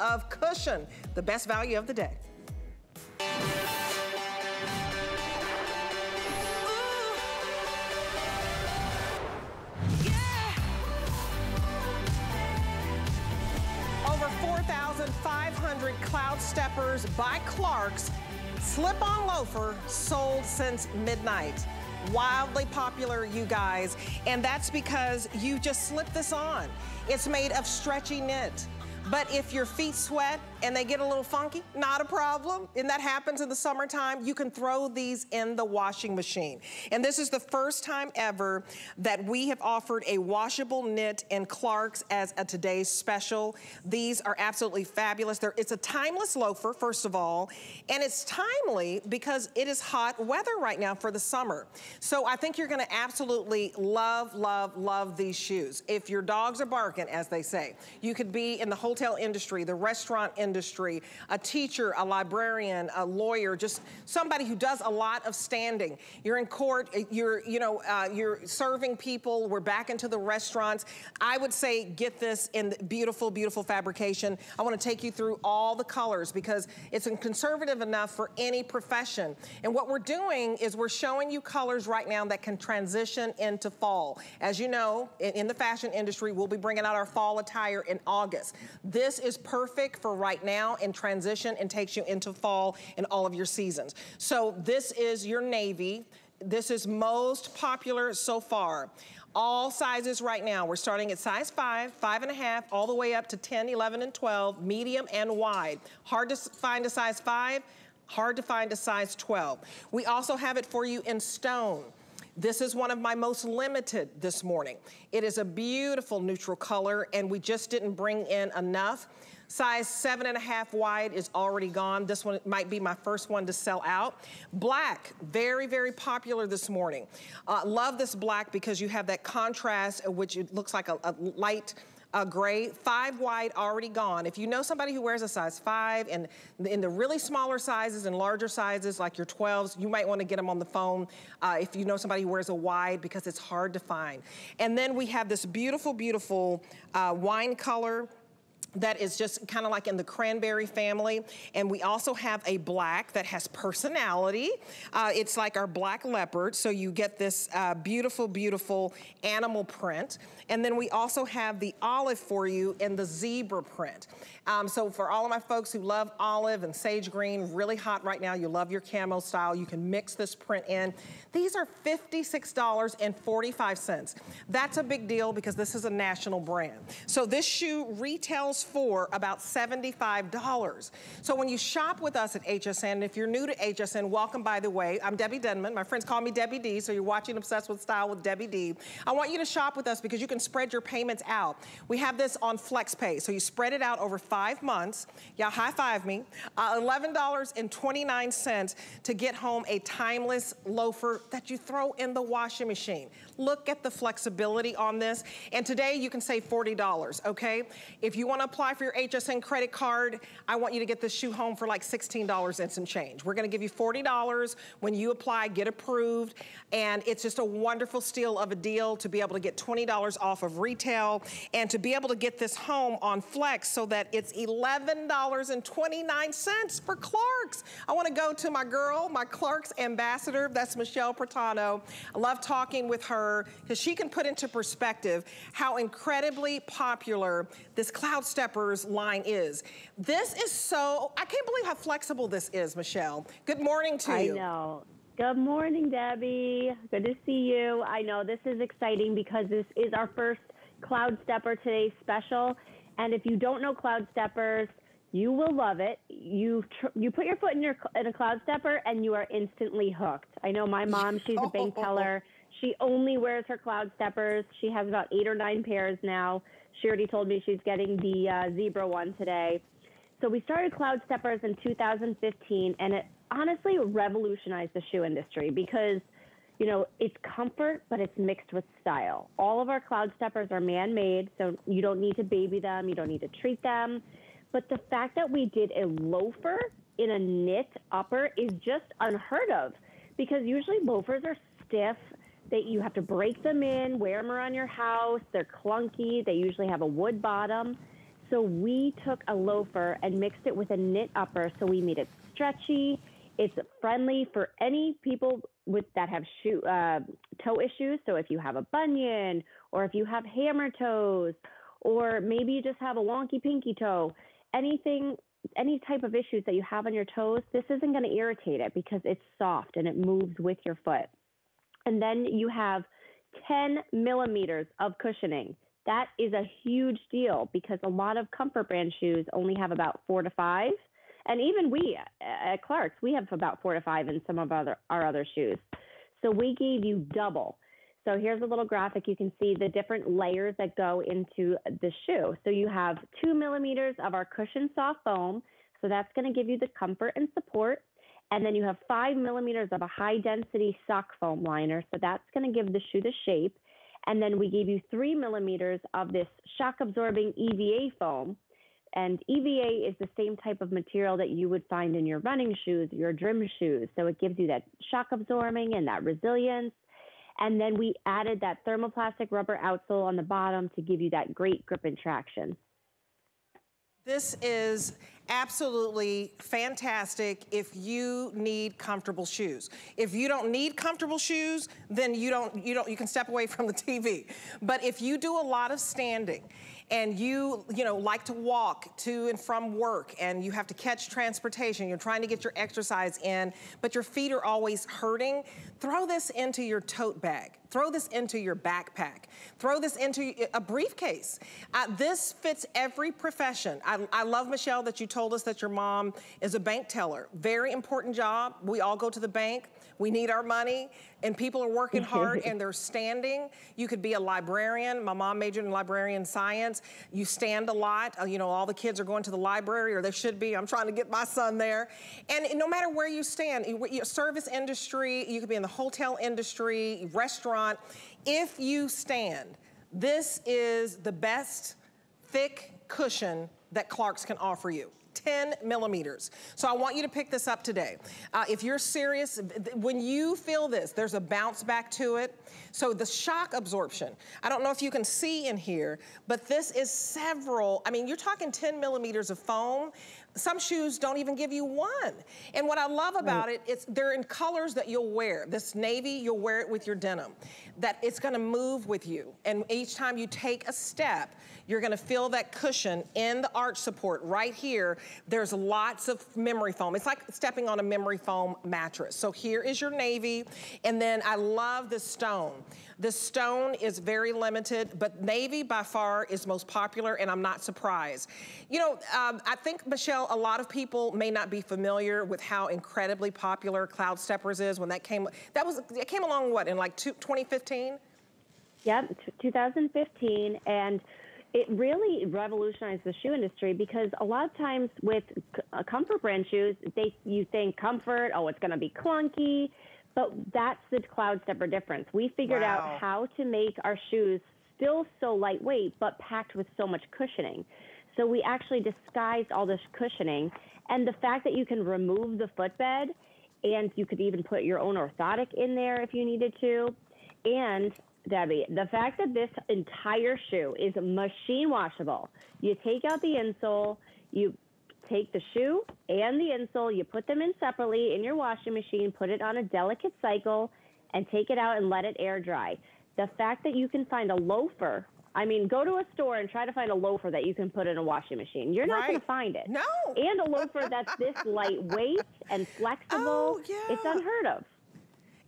of cushion, the best value of the day. Over 4,500 Cloud Steppers by Clarks slip-on loafer sold since midnight wildly popular, you guys. And that's because you just slip this on. It's made of stretchy knit. But if your feet sweat and they get a little funky, not a problem. And that happens in the summertime. You can throw these in the washing machine. And this is the first time ever that we have offered a washable knit in Clark's as a today's special. These are absolutely fabulous. They're, it's a timeless loafer, first of all, and it's timely because it is hot weather right now for the summer. So I think you're gonna absolutely love, love, love these shoes. If your dogs are barking, as they say, you could be in the hotel industry, the restaurant industry, a teacher, a librarian, a lawyer, just somebody who does a lot of standing. You're in court, you're, you know, uh, you're serving people, we're back into the restaurants. I would say get this in beautiful, beautiful fabrication. I wanna take you through all the colors because it's conservative enough for any profession. And what we're doing is we're showing you colors right now that can transition into fall. As you know, in, in the fashion industry, we'll be bringing out our fall attire in August. This is perfect for right now in transition and takes you into fall and all of your seasons. So this is your navy. This is most popular so far. All sizes right now. We're starting at size five, five and a half, all the way up to 10, 11, and 12, medium and wide. Hard to find a size five, hard to find a size 12. We also have it for you in stone. This is one of my most limited this morning. It is a beautiful neutral color and we just didn't bring in enough. Size seven and a half wide is already gone. This one might be my first one to sell out. Black, very, very popular this morning. Uh, love this black because you have that contrast, which it looks like a, a light, a gray, five wide already gone. If you know somebody who wears a size five and in the really smaller sizes and larger sizes like your 12s, you might wanna get them on the phone uh, if you know somebody who wears a wide because it's hard to find. And then we have this beautiful, beautiful uh, wine color that is just kind of like in the cranberry family. And we also have a black that has personality. Uh, it's like our black leopard. So you get this uh, beautiful, beautiful animal print. And then we also have the olive for you in the zebra print. Um, so for all of my folks who love olive and sage green, really hot right now, you love your camo style, you can mix this print in. These are $56.45. That's a big deal because this is a national brand. So this shoe retails for about $75. So when you shop with us at HSN, and if you're new to HSN, welcome by the way. I'm Debbie Denmon. My friends call me Debbie D, so you're watching Obsessed with Style with Debbie D. I want you to shop with us because you can spread your payments out. We have this on FlexPay, so you spread it out over five months. Y'all high five me. Uh, $11.29 to get home a timeless loafer that you throw in the washing machine. Look at the flexibility on this. And today you can save $40, okay? If you wanna apply for your HSN credit card, I want you to get this shoe home for like $16 and some change. We're gonna give you $40 when you apply, get approved, and it's just a wonderful steal of a deal to be able to get $20 off of retail and to be able to get this home on Flex so that it's it's $11.29 for Clark's. I wanna go to my girl, my Clark's ambassador, that's Michelle Pratano. I love talking with her because she can put into perspective how incredibly popular this Cloud Steppers line is. This is so, I can't believe how flexible this is, Michelle. Good morning to you. I know. Good morning, Debbie. Good to see you. I know this is exciting because this is our first Cloud Stepper Today special. And if you don't know Cloud Steppers, you will love it. You you put your foot in your in a Cloud Stepper and you are instantly hooked. I know my mom; she's a bank oh. teller. She only wears her Cloud Steppers. She has about eight or nine pairs now. She already told me she's getting the uh, zebra one today. So we started Cloud Steppers in 2015, and it honestly revolutionized the shoe industry because you know, it's comfort, but it's mixed with style. All of our cloud steppers are man made, so you don't need to baby them, you don't need to treat them. But the fact that we did a loafer in a knit upper is just unheard of because usually loafers are stiff. That you have to break them in, wear them around your house. They're clunky. They usually have a wood bottom. So we took a loafer and mixed it with a knit upper. So we made it stretchy. It's friendly for any people with that have shoe uh, toe issues. So if you have a bunion, or if you have hammer toes, or maybe you just have a wonky pinky toe, anything, any type of issues that you have on your toes, this isn't going to irritate it because it's soft and it moves with your foot. And then you have 10 millimeters of cushioning. That is a huge deal because a lot of comfort brand shoes only have about four to five. And even we uh, at Clark's, we have about four to five in some of our other, our other shoes. So we gave you double. So here's a little graphic. You can see the different layers that go into the shoe. So you have two millimeters of our cushion soft foam. So that's going to give you the comfort and support. And then you have five millimeters of a high density sock foam liner. So that's going to give the shoe the shape. And then we gave you three millimeters of this shock absorbing EVA foam. And EVA is the same type of material that you would find in your running shoes, your gym shoes. So it gives you that shock absorbing and that resilience. And then we added that thermoplastic rubber outsole on the bottom to give you that great grip and traction. This is absolutely fantastic if you need comfortable shoes. If you don't need comfortable shoes, then you don't, you don't, you can step away from the TV. But if you do a lot of standing and you, you know, like to walk to and from work and you have to catch transportation, you're trying to get your exercise in, but your feet are always hurting, throw this into your tote bag. Throw this into your backpack. Throw this into a briefcase. Uh, this fits every profession. I, I love, Michelle, that you told us that your mom is a bank teller. Very important job. We all go to the bank. We need our money and people are working hard and they're standing. You could be a librarian. My mom majored in librarian science. You stand a lot. Uh, you know, all the kids are going to the library or they should be. I'm trying to get my son there. And no matter where you stand, service industry, you could be in the hotel industry, restaurant. If you stand, this is the best thick cushion that Clark's can offer you. 10 millimeters. So I want you to pick this up today. Uh, if you're serious, when you feel this, there's a bounce back to it. So the shock absorption, I don't know if you can see in here, but this is several, I mean, you're talking 10 millimeters of foam. Some shoes don't even give you one. And what I love about right. it, it's they're in colors that you'll wear. This navy, you'll wear it with your denim. That it's gonna move with you. And each time you take a step, you're gonna feel that cushion in the arch support right here. There's lots of memory foam. It's like stepping on a memory foam mattress. So here is your navy. And then I love the stone. The stone is very limited, but navy by far is most popular and I'm not surprised. You know, um, I think, Michelle, a lot of people may not be familiar with how incredibly popular Cloud Steppers is when that came, that was, it came along what, in like two, 2015? Yep, 2015. And it really revolutionized the shoe industry because a lot of times with comfort brand shoes, they you think comfort, oh, it's going to be clunky. But that's the Cloud Stepper difference. We figured wow. out how to make our shoes still so lightweight, but packed with so much cushioning. So we actually disguised all this cushioning. And the fact that you can remove the footbed and you could even put your own orthotic in there if you needed to. And Debbie, the fact that this entire shoe is machine washable, you take out the insole, you take the shoe and the insole, you put them in separately in your washing machine, put it on a delicate cycle, and take it out and let it air dry. The fact that you can find a loafer, I mean, go to a store and try to find a loafer that you can put in a washing machine. You're not right. going to find it. No. And a loafer that's this lightweight and flexible. Oh, yeah. It's unheard of.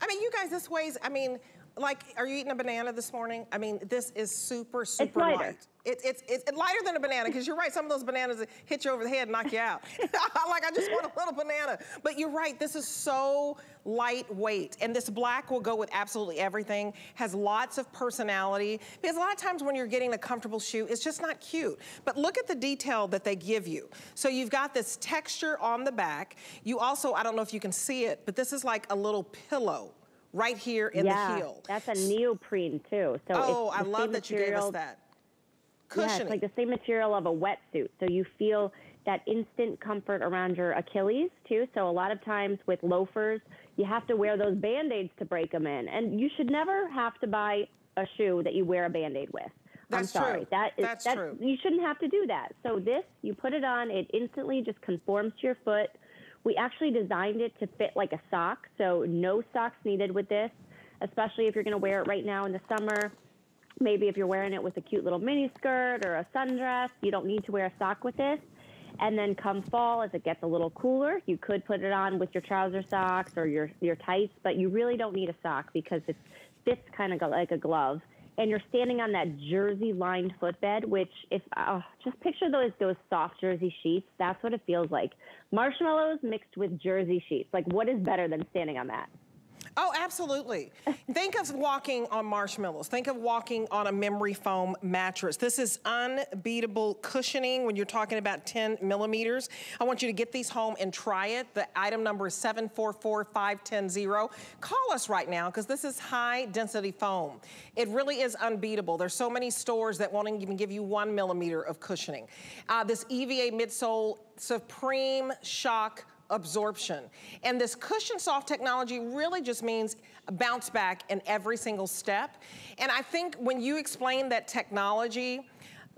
I mean, you guys, this weighs, I mean, like, are you eating a banana this morning? I mean, this is super, super light. It, it's, it's lighter than a banana, because you're right, some of those bananas hit you over the head and knock you out. like, I just want a little banana. But you're right, this is so lightweight. And this black will go with absolutely everything, has lots of personality. Because a lot of times when you're getting a comfortable shoe, it's just not cute. But look at the detail that they give you. So you've got this texture on the back. You also, I don't know if you can see it, but this is like a little pillow right here in yeah, the heel. that's a neoprene too. So oh, I love that you gave us that. Cushioning. Yeah, it's like the same material of a wetsuit. So you feel that instant comfort around your Achilles too. So a lot of times with loafers, you have to wear those band-aids to break them in. And you should never have to buy a shoe that you wear a band-aid with. That's I'm sorry. True. That is, that's, that's true. You shouldn't have to do that. So this, you put it on, it instantly just conforms to your foot. We actually designed it to fit like a sock, so no socks needed with this, especially if you're going to wear it right now in the summer. Maybe if you're wearing it with a cute little mini skirt or a sundress, you don't need to wear a sock with this. And then come fall, as it gets a little cooler, you could put it on with your trouser socks or your, your tights, but you really don't need a sock because it fits kind of like a glove. And you're standing on that jersey lined footbed, which if uh, just picture those those soft jersey sheets. That's what it feels like. Marshmallows mixed with jersey sheets. Like what is better than standing on that? Oh, absolutely. Think of walking on marshmallows. Think of walking on a memory foam mattress. This is unbeatable cushioning when you're talking about 10 millimeters. I want you to get these home and try it. The item number is 744-5100. Call us right now because this is high density foam. It really is unbeatable. There's so many stores that won't even give you one millimeter of cushioning. Uh, this EVA midsole Supreme Shock absorption. And this cushion soft technology really just means bounce back in every single step. And I think when you explain that technology,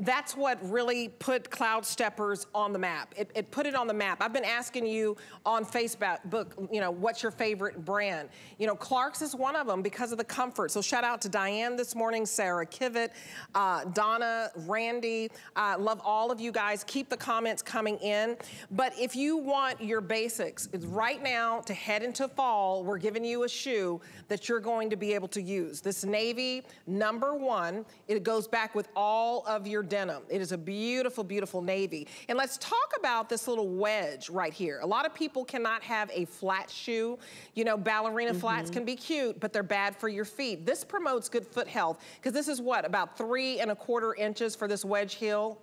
that's what really put Cloud Steppers on the map. It, it, put it on the map. I've been asking you on Facebook, you know, what's your favorite brand? You know, Clark's is one of them because of the comfort. So shout out to Diane this morning, Sarah Kivett, uh, Donna, Randy. Uh, love all of you guys. Keep the comments coming in. But if you want your basics, right now to head into fall, we're giving you a shoe that you're going to be able to use. This navy number one, it goes back with all of your denim. It is a beautiful, beautiful navy. And let's talk about this little wedge right here. A lot of people cannot have a flat shoe. You know, ballerina mm -hmm. flats can be cute, but they're bad for your feet. This promotes good foot health because this is what, about three and a quarter inches for this wedge heel?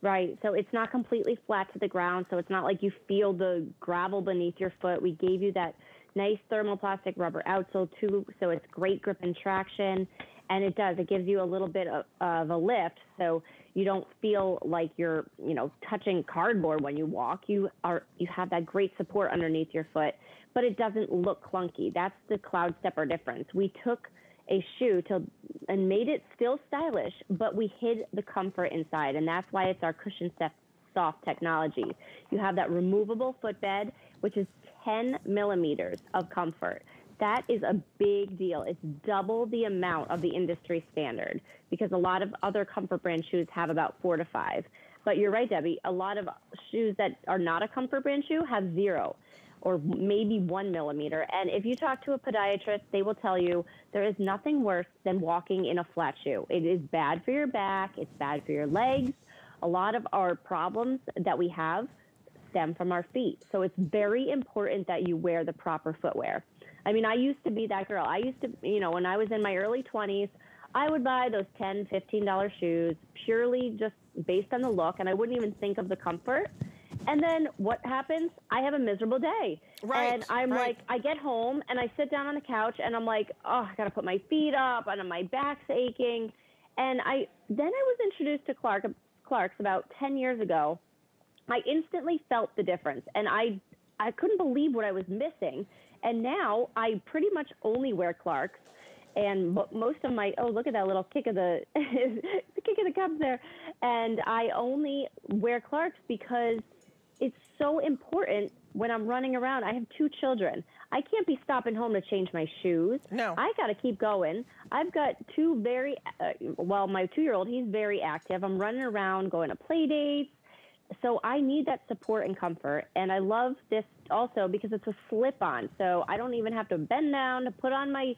Right, so it's not completely flat to the ground, so it's not like you feel the gravel beneath your foot. We gave you that nice thermoplastic rubber outsole too, so it's great grip and traction and it does. It gives you a little bit of, of, a lift, so you don't feel like you're, you know, touching cardboard when you walk. You are, you have that great support underneath your foot, but it doesn't look clunky. That's the Cloud Stepper difference. We took a shoe to and made it still stylish, but we hid the comfort inside, and that's why it's our cushion step soft technology. You have that removable footbed, which is 10 millimeters of comfort. That is a big deal. It's double the amount of the industry standard because a lot of other comfort brand shoes have about four to five. But you're right, Debbie. A lot of shoes that are not a comfort brand shoe have zero or maybe one millimeter. And if you talk to a podiatrist, they will tell you there is nothing worse than walking in a flat shoe. It is bad for your back, it's bad for your legs. A lot of our problems that we have stem from our feet. So it's very important that you wear the proper footwear. I mean, I used to be that girl. I used to, you know, when I was in my early 20s, I would buy those $10, $15 shoes purely just based on the look, and I wouldn't even think of the comfort. And then what happens? I have a miserable day. Right. And I'm right. like, I get home and I sit down on the couch and I'm like, oh, I got to put my feet up and my back's aching. And I then I was introduced to Clark Clark's about 10 years ago. I instantly felt the difference and I I couldn't believe what I was missing. And now I pretty much only wear Clarks. And most of my, oh, look at that little kick of the, the kick of the cups there. And I only wear Clarks because it's so important when I'm running around. I have two children. I can't be stopping home to change my shoes. No. I got to keep going. I've got two very, uh, well, my two year old, he's very active. I'm running around, going to play dates so I need that support and comfort. And I love this also because it's a slip on. So I don't even have to bend down to put on my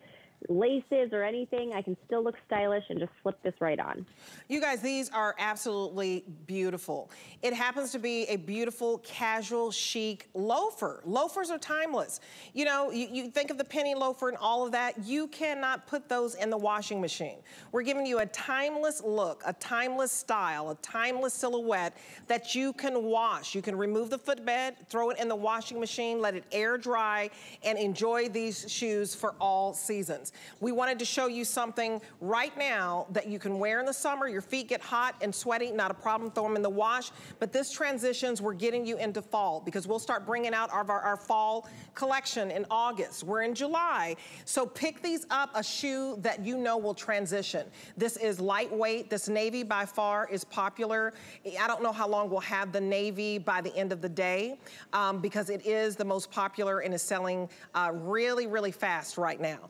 laces or anything. I can still look stylish and just slip this right on. You guys, these are absolutely beautiful. It happens to be a beautiful, casual, chic loafer. Loafers are timeless. You know, you, you think of the penny loafer and all of that. You cannot put those in the washing machine. We're giving you a timeless look, a timeless style, a timeless silhouette that you can wash. You can remove the footbed, throw it in the washing machine, let it air dry, and enjoy these shoes for all seasons. Seasons. We wanted to show you something right now that you can wear in the summer. Your feet get hot and sweaty, not a problem, throw them in the wash. But this transitions, we're getting you into fall because we'll start bringing out our, our, our fall collection in August. We're in July. So pick these up, a shoe that you know will transition. This is lightweight. This navy by far is popular. I don't know how long we'll have the navy by the end of the day um, because it is the most popular and is selling uh, really, really fast right now,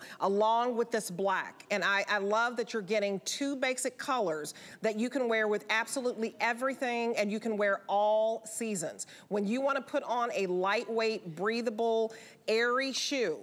along with this black. And I, I love that you're getting two basic colors that you can wear with absolutely everything and you can wear all seasons. When you wanna put on a lightweight, breathable, airy shoe,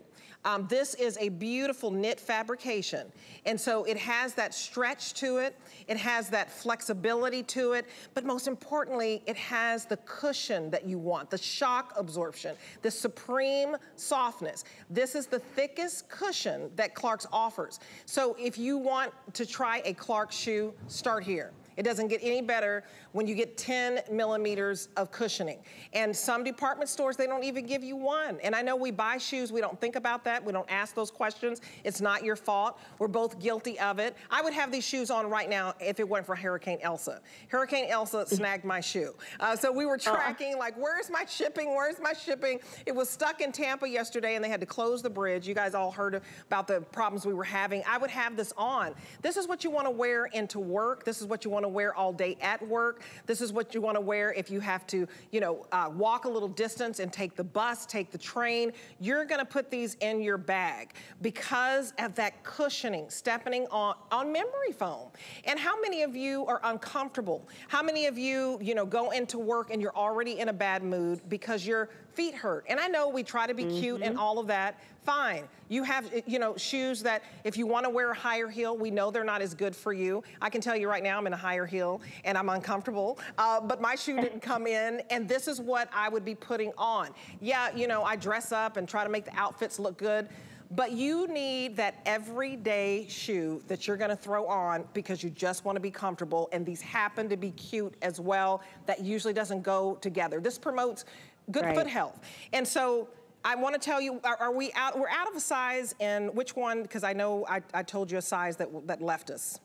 um, this is a beautiful knit fabrication. And so it has that stretch to it. It has that flexibility to it. But most importantly, it has the cushion that you want, the shock absorption, the supreme softness. This is the thickest cushion that Clark's offers. So if you want to try a Clark shoe, start here. It doesn't get any better when you get 10 millimeters of cushioning. And some department stores, they don't even give you one. And I know we buy shoes, we don't think about that, we don't ask those questions. It's not your fault. We're both guilty of it. I would have these shoes on right now if it weren't for Hurricane Elsa. Hurricane Elsa snagged my shoe. Uh, so we were uh-uh. tracking uh like, where's my shipping, where's my shipping? It was stuck in Tampa yesterday and they had to close the bridge. You guys all heard about the problems we were having. I would have this on. This is what you wanna wear into work. This is what you wanna to wear all day at work. This is what you wanna wear if you have to, you know, uh, walk a little distance and take the bus, take the train. You're gonna put these in your bag because of that cushioning, stepping on, on memory foam. And how many of you are uncomfortable? How many of you, you know, go into work and you're already in a bad mood because your feet hurt? And I know we try to be mm -hmm. cute and mm-hmm. all of that, fine. You have, you know, shoes that if you wanna wear a higher heel, we know they're not as good for you. I can tell you right now I'm in a higher heel and I'm uncomfortable, uh, but my shoe didn't come in and this is what I would be putting on. Yeah, you know, I dress up and try to make the outfits look good, but you need that everyday shoe that you're gonna throw on because you just wanna be comfortable and these happen to be cute as well. That usually doesn't go together. This promotes good right. foot health. And so I want to tell you, are, are, we out? We're out of a size and which one? Because I know I, I, told you a size that, that left us.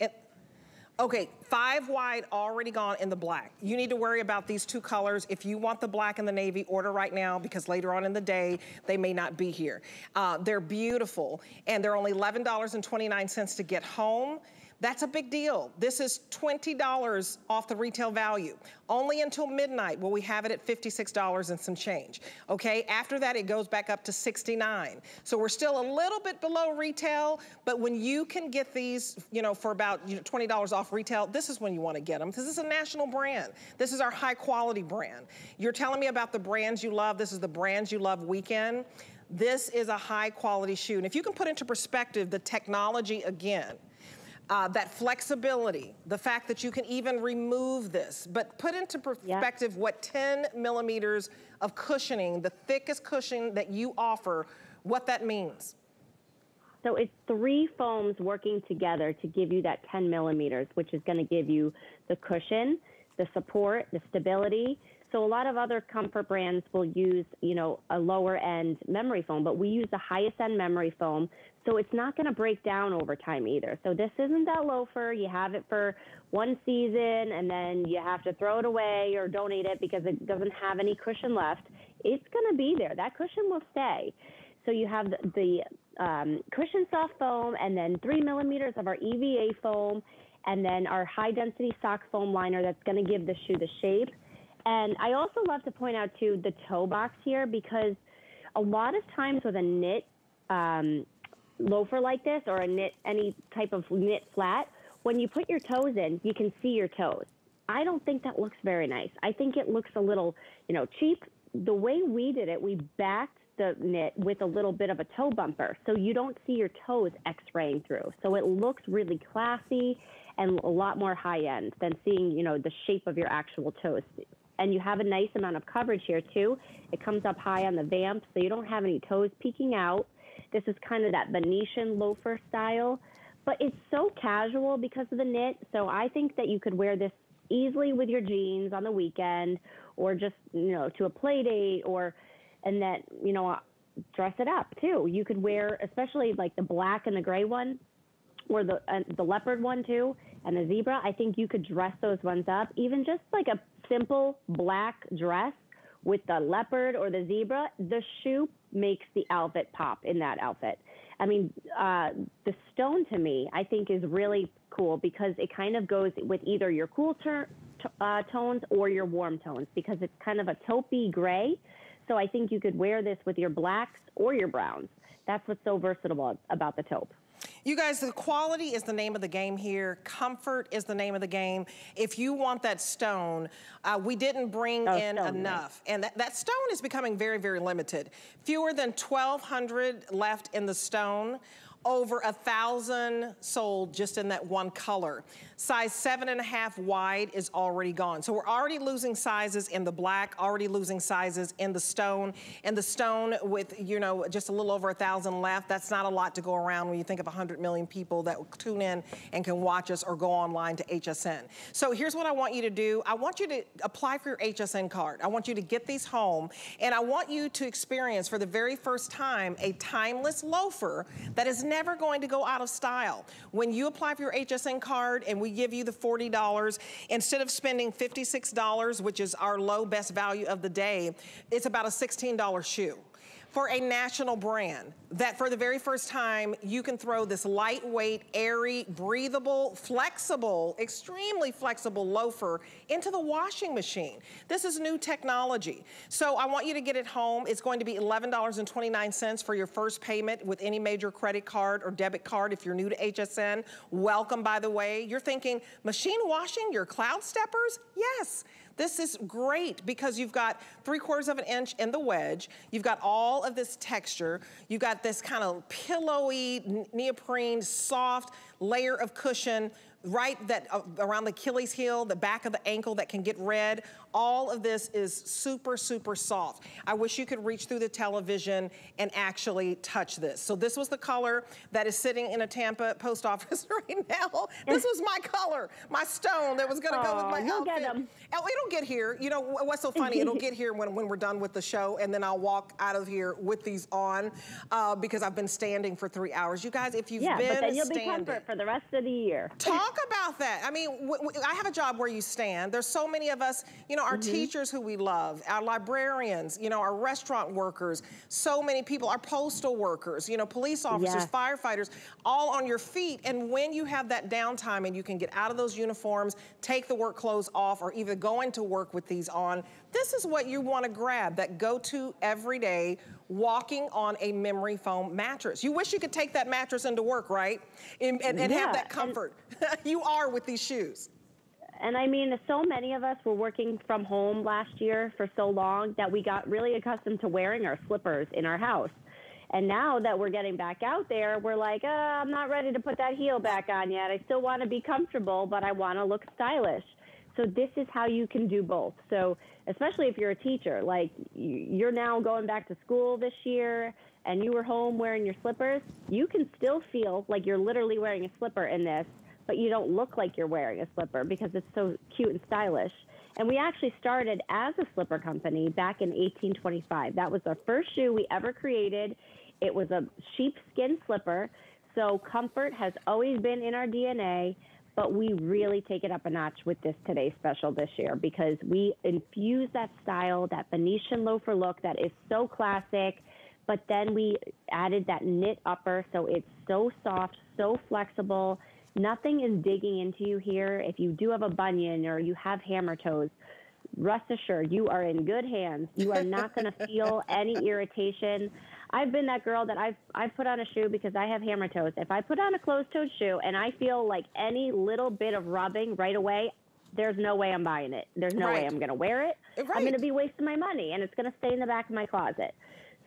It, okay, five wide already gone in the black. You need to worry about these two colors. If you want the black and the navy, order right now because later on in the day, they may not be here. Uh, they're beautiful and they're only $11.29 to get home. That's a big deal. This is $20 off the retail value. Only until midnight will we have it at $56 and some change. Okay, after that it goes back up to 69. So we're still a little bit below retail, but when you can get these, you know, for about you know, $20 off retail, this is when you wanna get them this is a national brand. This is our high quality brand. You're telling me about the brands you love. This is the brands you love weekend. This is a high quality shoe. And if you can put into perspective the technology again, uh, that flexibility, the fact that you can even remove this, but put into perspective yeah. what 10 millimeters of cushioning, the thickest cushion that you offer, what that means. So it's three foams working together to give you that 10 millimeters, which is gonna give you the cushion, the support, the stability, so a lot of other comfort brands will use, you know, a lower end memory foam, but we use the highest end memory foam. So it's not going to break down over time either. So this isn't that loafer. You have it for one season and then you have to throw it away or donate it because it doesn't have any cushion left. It's going to be there. That cushion will stay. So you have the, the um, cushion soft foam and then three millimeters of our EVA foam and then our high density sock foam liner that's going to give the shoe the shape and I also love to point out too the toe box here because a lot of times with a knit um, loafer like this or a knit any type of knit flat, when you put your toes in, you can see your toes. I don't think that looks very nice. I think it looks a little, you know, cheap. The way we did it, we backed the knit with a little bit of a toe bumper so you don't see your toes x-raying through. So it looks really classy and a lot more high end than seeing, you know, the shape of your actual toes and you have a nice amount of coverage here too. It comes up high on the vamp, so you don't have any toes peeking out. This is kind of that Venetian loafer style, but it's so casual because of the knit. So I think that you could wear this easily with your jeans on the weekend or just, you know, to a play date or, and that, you know, dress it up too. You could wear, especially like the black and the gray one, or the uh, the leopard one too, and the zebra. I think you could dress those ones up, even just like a simple black dress with the leopard or the zebra. The shoe makes the outfit pop in that outfit. I mean, uh, the stone to me, I think, is really cool because it kind of goes with either your cool ter- t- uh, tones or your warm tones because it's kind of a taupey gray. So I think you could wear this with your blacks or your browns. That's what's so versatile about the taupe. You guys, the quality is the name of the game here. Comfort is the name of the game. If you want that stone, uh, we didn't bring oh, in enough. And that, that stone is becoming very, very limited. Fewer than 1,200 left in the stone over a thousand sold just in that one color. Size seven and a half wide is already gone. So we're already losing sizes in the black, already losing sizes in the stone. And the stone with, you know, just a little over a thousand left, that's not a lot to go around when you think of 100 million people that tune in and can watch us or go online to HSN. So here's what I want you to do. I want you to apply for your HSN card. I want you to get these home and I want you to experience for the very first time a timeless loafer that is never going to go out of style. When you apply for your HSN card and we give you the $40, instead of spending $56, which is our low best value of the day, it's about a $16 shoe for a national brand that for the very first time, you can throw this lightweight, airy, breathable, flexible, extremely flexible loafer into the washing machine. This is new technology. So I want you to get it home. It's going to be $11.29 for your first payment with any major credit card or debit card if you're new to HSN. Welcome, by the way. You're thinking, machine washing your cloud steppers? Yes. This is great because you've got three quarters of an inch in the wedge. You've got all of this texture. You've got this kind of pillowy, neoprene, soft layer of cushion right that uh, around the Achilles heel, the back of the ankle that can get red. All of this is super, super soft. I wish you could reach through the television and actually touch this. So this was the color that is sitting in a Tampa post office right now. This was my color, my stone that was gonna go with my you'll outfit. Get them. Oh, it'll get here. You know, what's so funny, it'll get here when, when we're done with the show and then I'll walk out of here with these on uh, because I've been standing for three hours. You guys, if you've yeah, been but then you'll standing, be comfort for the rest of the year. Talk about that. I mean, I have a job where you stand. There's so many of us, you know, our mm -hmm. teachers who we love, our librarians, you know, our restaurant workers, so many people, our postal workers, you know, police officers, yes. firefighters, all on your feet. And when you have that downtime and you can get out of those uniforms, take the work clothes off, or either go into work with these on, this is what you want to grab, that go-to everyday walking on a memory foam mattress. You wish you could take that mattress into work, right? And, and, and yeah, have that comfort. you are with these shoes. And I mean, so many of us were working from home last year for so long that we got really accustomed to wearing our slippers in our house. And now that we're getting back out there, we're like, oh, I'm not ready to put that heel back on yet. I still want to be comfortable, but I want to look stylish. So this is how you can do both. So especially if you're a teacher, like you're now going back to school this year and you were home wearing your slippers, you can still feel like you're literally wearing a slipper in this but you don't look like you're wearing a slipper because it's so cute and stylish. And we actually started as a slipper company back in 1825. That was our first shoe we ever created. It was a sheepskin slipper. So comfort has always been in our DNA, but we really take it up a notch with this Today Special this year because we infuse that style, that Venetian loafer look that is so classic. But then we added that knit upper, so it's so soft, so flexible, Nothing is digging into you here. If you do have a bunion or you have hammer toes, rest assured you are in good hands. You are not going to feel any irritation. I've been that girl that I've I've put on a shoe because I have hammer toes. If I put on a closed-toed shoe and I feel like any little bit of rubbing right away, there's no way I'm buying it. There's no right. way I'm going to wear it. Right. I'm going to be wasting my money and it's going to stay in the back of my closet.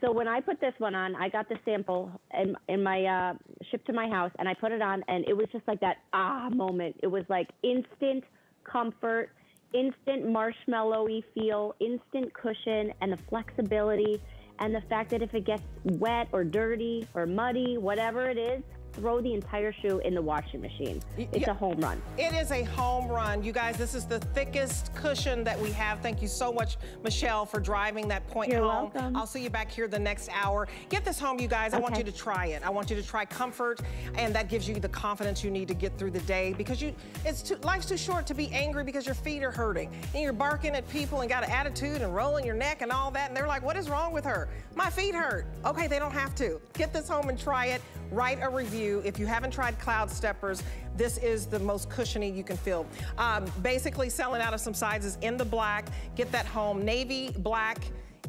So when I put this one on, I got the sample in, in my uh, shipped to my house, and I put it on, and it was just like that ah moment. It was like instant comfort, instant marshmallowy feel, instant cushion, and the flexibility, and the fact that if it gets wet or dirty or muddy, whatever it is, throw the entire shoe in the washing machine. It's yeah, a home run. It is a home run. You guys, this is the thickest cushion that we have. Thank you so much, Michelle, for driving that point You're home. welcome. I'll see you back here the next hour. Get this home, you guys. Okay. I want you to try it. I want you to try comfort, and that gives you the confidence you need to get through the day because you, it's too, life's too short to be angry because your feet are hurting and you're barking at people and got an attitude and rolling your neck and all that. And they're like, what is wrong with her? My feet hurt. Okay, they don't have to. Get this home and try it. Write a review. If you haven't tried Cloud Steppers, this is the most cushiony you can feel. Um, basically selling out of some sizes in the black. Get that home. Navy, black,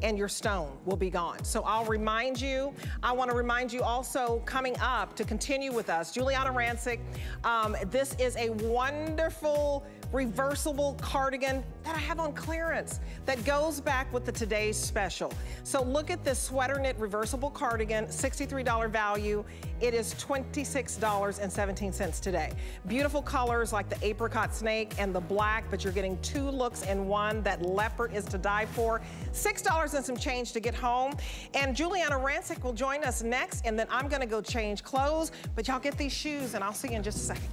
and your stone will be gone. So I'll remind you, I wanna remind you also coming up to continue with us, Giuliana Rancic, um, this is a wonderful reversible cardigan that I have on clearance that goes back with the today's special. So look at this sweater knit reversible cardigan, $63 value. It is $26.17 today. Beautiful colors like the apricot snake and the black, but you're getting two looks in one. That leopard is to die for. $6 and some change to get home. And Giuliana Rancic will join us next, and then I'm gonna go change clothes, but y'all get these shoes, and I'll see you in just a second.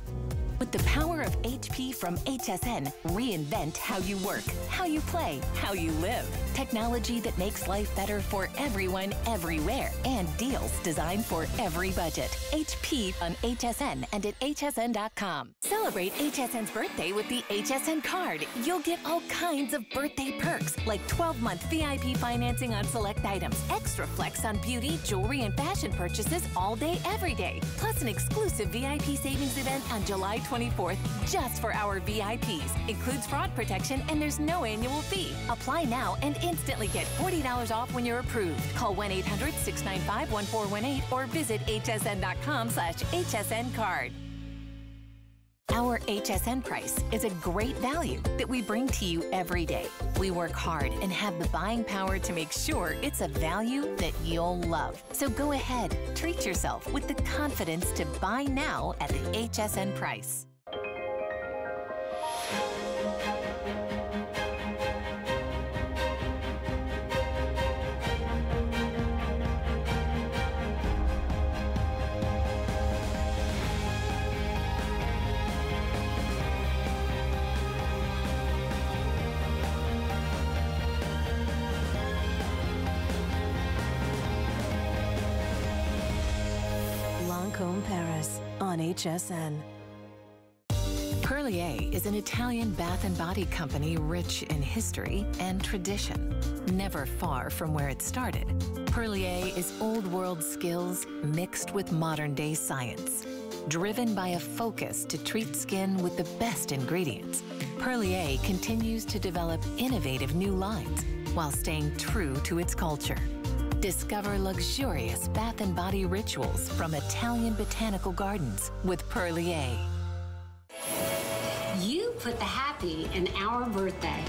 With the power of HP from HSN, reinvent how you work, how you play, how you live. Technology that makes life better for everyone, everywhere, and deals designed for every budget. HP on HSN and at hsn.com. Celebrate HSN's birthday with the HSN card. You'll get all kinds of birthday perks, like 12-month VIP financing on select items, extra flex on beauty, jewelry, and fashion purchases all day, every day, plus an exclusive VIP savings event on July 24th just for our VIPs. Includes fraud protection and there's no annual fee. Apply now and instantly get $40 off when you're approved. Call 1-800-695-1418 or visit hsn.com slash hsn card. Our HSN price is a great value that we bring to you every day. We work hard and have the buying power to make sure it's a value that you'll love. So go ahead, treat yourself with the confidence to buy now at the HSN price. HSN. Perlier is an Italian bath and body company rich in history and tradition, never far from where it started. Perlier is old world skills mixed with modern day science. Driven by a focus to treat skin with the best ingredients, Perlier continues to develop innovative new lines while staying true to its culture. Discover luxurious bath and body rituals from Italian botanical gardens with Perlier. You put the happy in our birthday.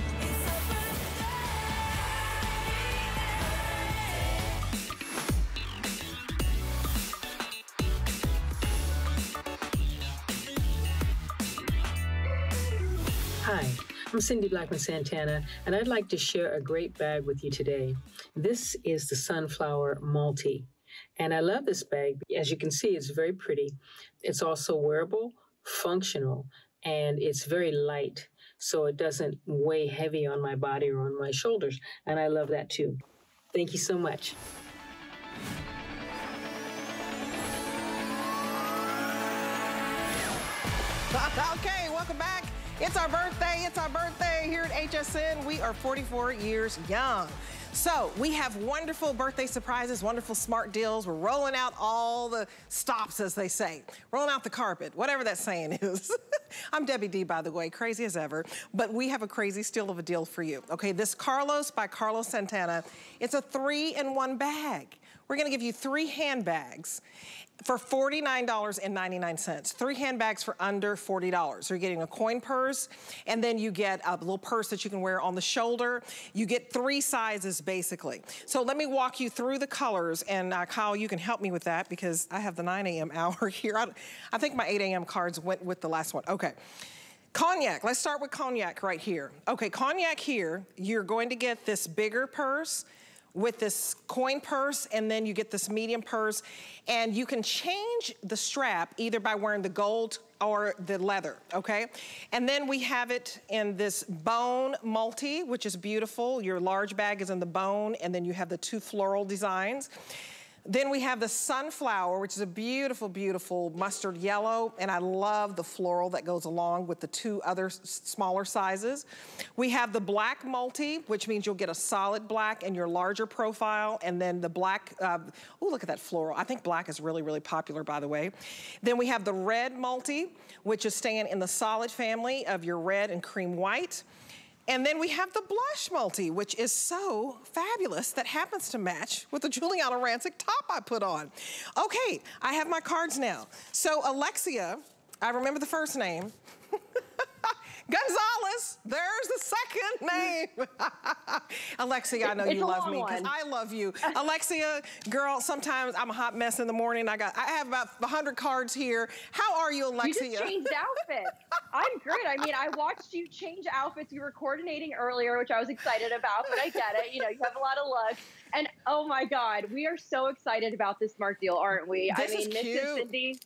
Hi. I'm Cindy Blackman Santana, and I'd like to share a great bag with you today. This is the Sunflower Multi. And I love this bag. As you can see, it's very pretty. It's also wearable, functional, and it's very light. So it doesn't weigh heavy on my body or on my shoulders. And I love that too. Thank you so much. okay, welcome back. It's our birthday. It's our birthday here at HSN. We are 44 years young. So we have wonderful birthday surprises, wonderful smart deals. We're rolling out all the stops, as they say. Rolling out the carpet, whatever that saying is. I'm Debbie D, by the way, crazy as ever. But we have a crazy steal of a deal for you. Okay, this Carlos by Carlos Santana. It's a three-in-one bag. We're gonna give you three handbags for $49.99. Three handbags for under $40. So you're getting a coin purse, and then you get a little purse that you can wear on the shoulder. You get three sizes, basically. So let me walk you through the colors, and uh, Kyle, you can help me with that because I have the 9 a.m. hour here. I, I think my 8 a.m. cards went with the last one. Okay. Cognac, let's start with cognac right here. Okay, cognac here, you're going to get this bigger purse, with this coin purse and then you get this medium purse and you can change the strap either by wearing the gold or the leather, okay? And then we have it in this bone multi, which is beautiful. Your large bag is in the bone and then you have the two floral designs. Then we have the sunflower, which is a beautiful, beautiful mustard yellow, and I love the floral that goes along with the two other smaller sizes. We have the black multi, which means you'll get a solid black in your larger profile, and then the black, uh, oh, look at that floral. I think black is really, really popular, by the way. Then we have the red multi, which is staying in the solid family of your red and cream white. And then we have the blush multi, which is so fabulous that happens to match with the Giuliana Rancic top I put on. Okay, I have my cards now. So Alexia, I remember the first name. Gonzalez, there's the second name. Alexia, I know it's you love me because I love you. Alexia, girl, sometimes I'm a hot mess in the morning. I got, I have about 100 cards here. How are you, Alexia? You just changed outfits. I'm great. I mean, I watched you change outfits. You were coordinating earlier, which I was excited about, but I get it. You know, you have a lot of luck. And oh my God, we are so excited about this smart deal, aren't we? This I mean, is cute. Mrs. Cindy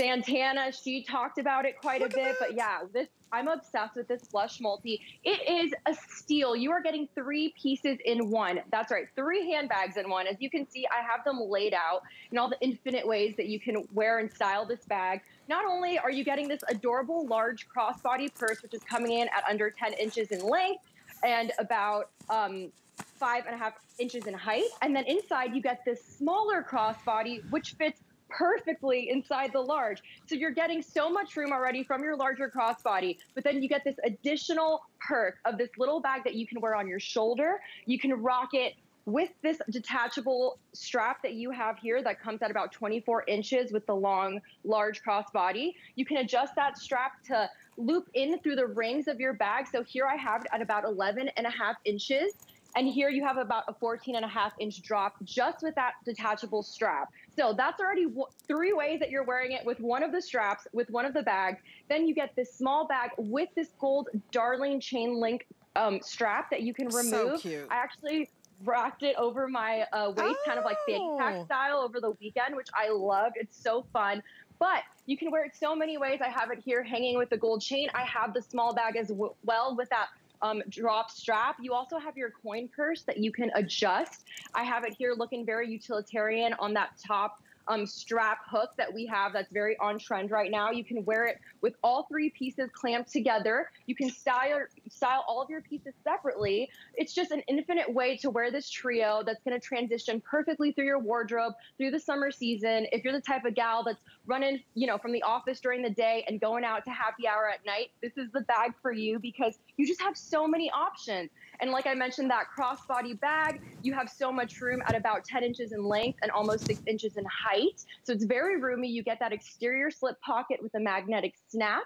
Santana, she talked about it quite Look a bit, but yeah, this I'm obsessed with this blush multi. It is a steal. You are getting three pieces in one. That's right, three handbags in one. As you can see, I have them laid out in all the infinite ways that you can wear and style this bag. Not only are you getting this adorable large crossbody purse, which is coming in at under 10 inches in length and about um, five and a half inches in height. And then inside you get this smaller crossbody, which fits perfectly inside the large. So you're getting so much room already from your larger crossbody, but then you get this additional perk of this little bag that you can wear on your shoulder. You can rock it with this detachable strap that you have here that comes at about 24 inches with the long, large crossbody. You can adjust that strap to loop in through the rings of your bag. So here I have it at about 11 and a half inches. And here you have about a 14 and a half inch drop just with that detachable strap. So that's already three ways that you're wearing it with one of the straps, with one of the bags. Then you get this small bag with this gold Darling chain link um, strap that you can remove. So cute. I actually wrapped it over my uh, waist, oh. kind of like fanny pack Oh. style over the weekend, which I loved. It's so fun. But you can wear it so many ways. I have it here hanging with the gold chain. I have the small bag as well with that um, drop strap. You also have your coin purse that you can adjust. I have it here looking very utilitarian on that top um, strap hook that we have that's very on trend right now. You can wear it with all three pieces clamped together. You can style style all of your pieces separately. It's just an infinite way to wear this trio that's going to transition perfectly through your wardrobe through the summer season. If you're the type of gal that's running, you know, from the office during the day and going out to happy hour at night, this is the bag for you because you just have so many options. And like I mentioned, that crossbody bag, you have so much room at about 10 inches in length and almost six inches in height. So it's very roomy. You get that exterior slip pocket with a magnetic snap.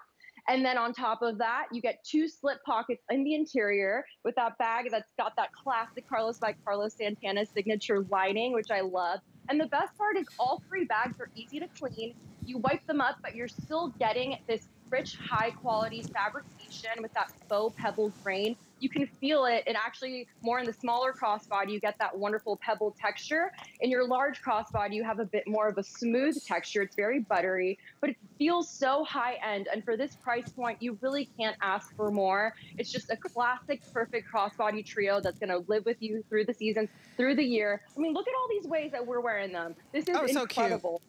And then on top of that, you get two slip pockets in the interior with that bag that's got that classic Carlos by Carlos Santana signature lining, which I love. And the best part is all three bags are easy to clean. You wipe them up, but you're still getting this rich, high quality fabrication with that faux pebble grain. You can feel it, and actually, more in the smaller crossbody, you get that wonderful pebble texture. In your large crossbody, you have a bit more of a smooth texture. It's very buttery, but it feels so high end. And for this price point, you really can't ask for more. It's just a classic, perfect crossbody trio that's going to live with you through the seasons, through the year. I mean, look at all these ways that we're wearing them. This is Oh, so cute. incredible.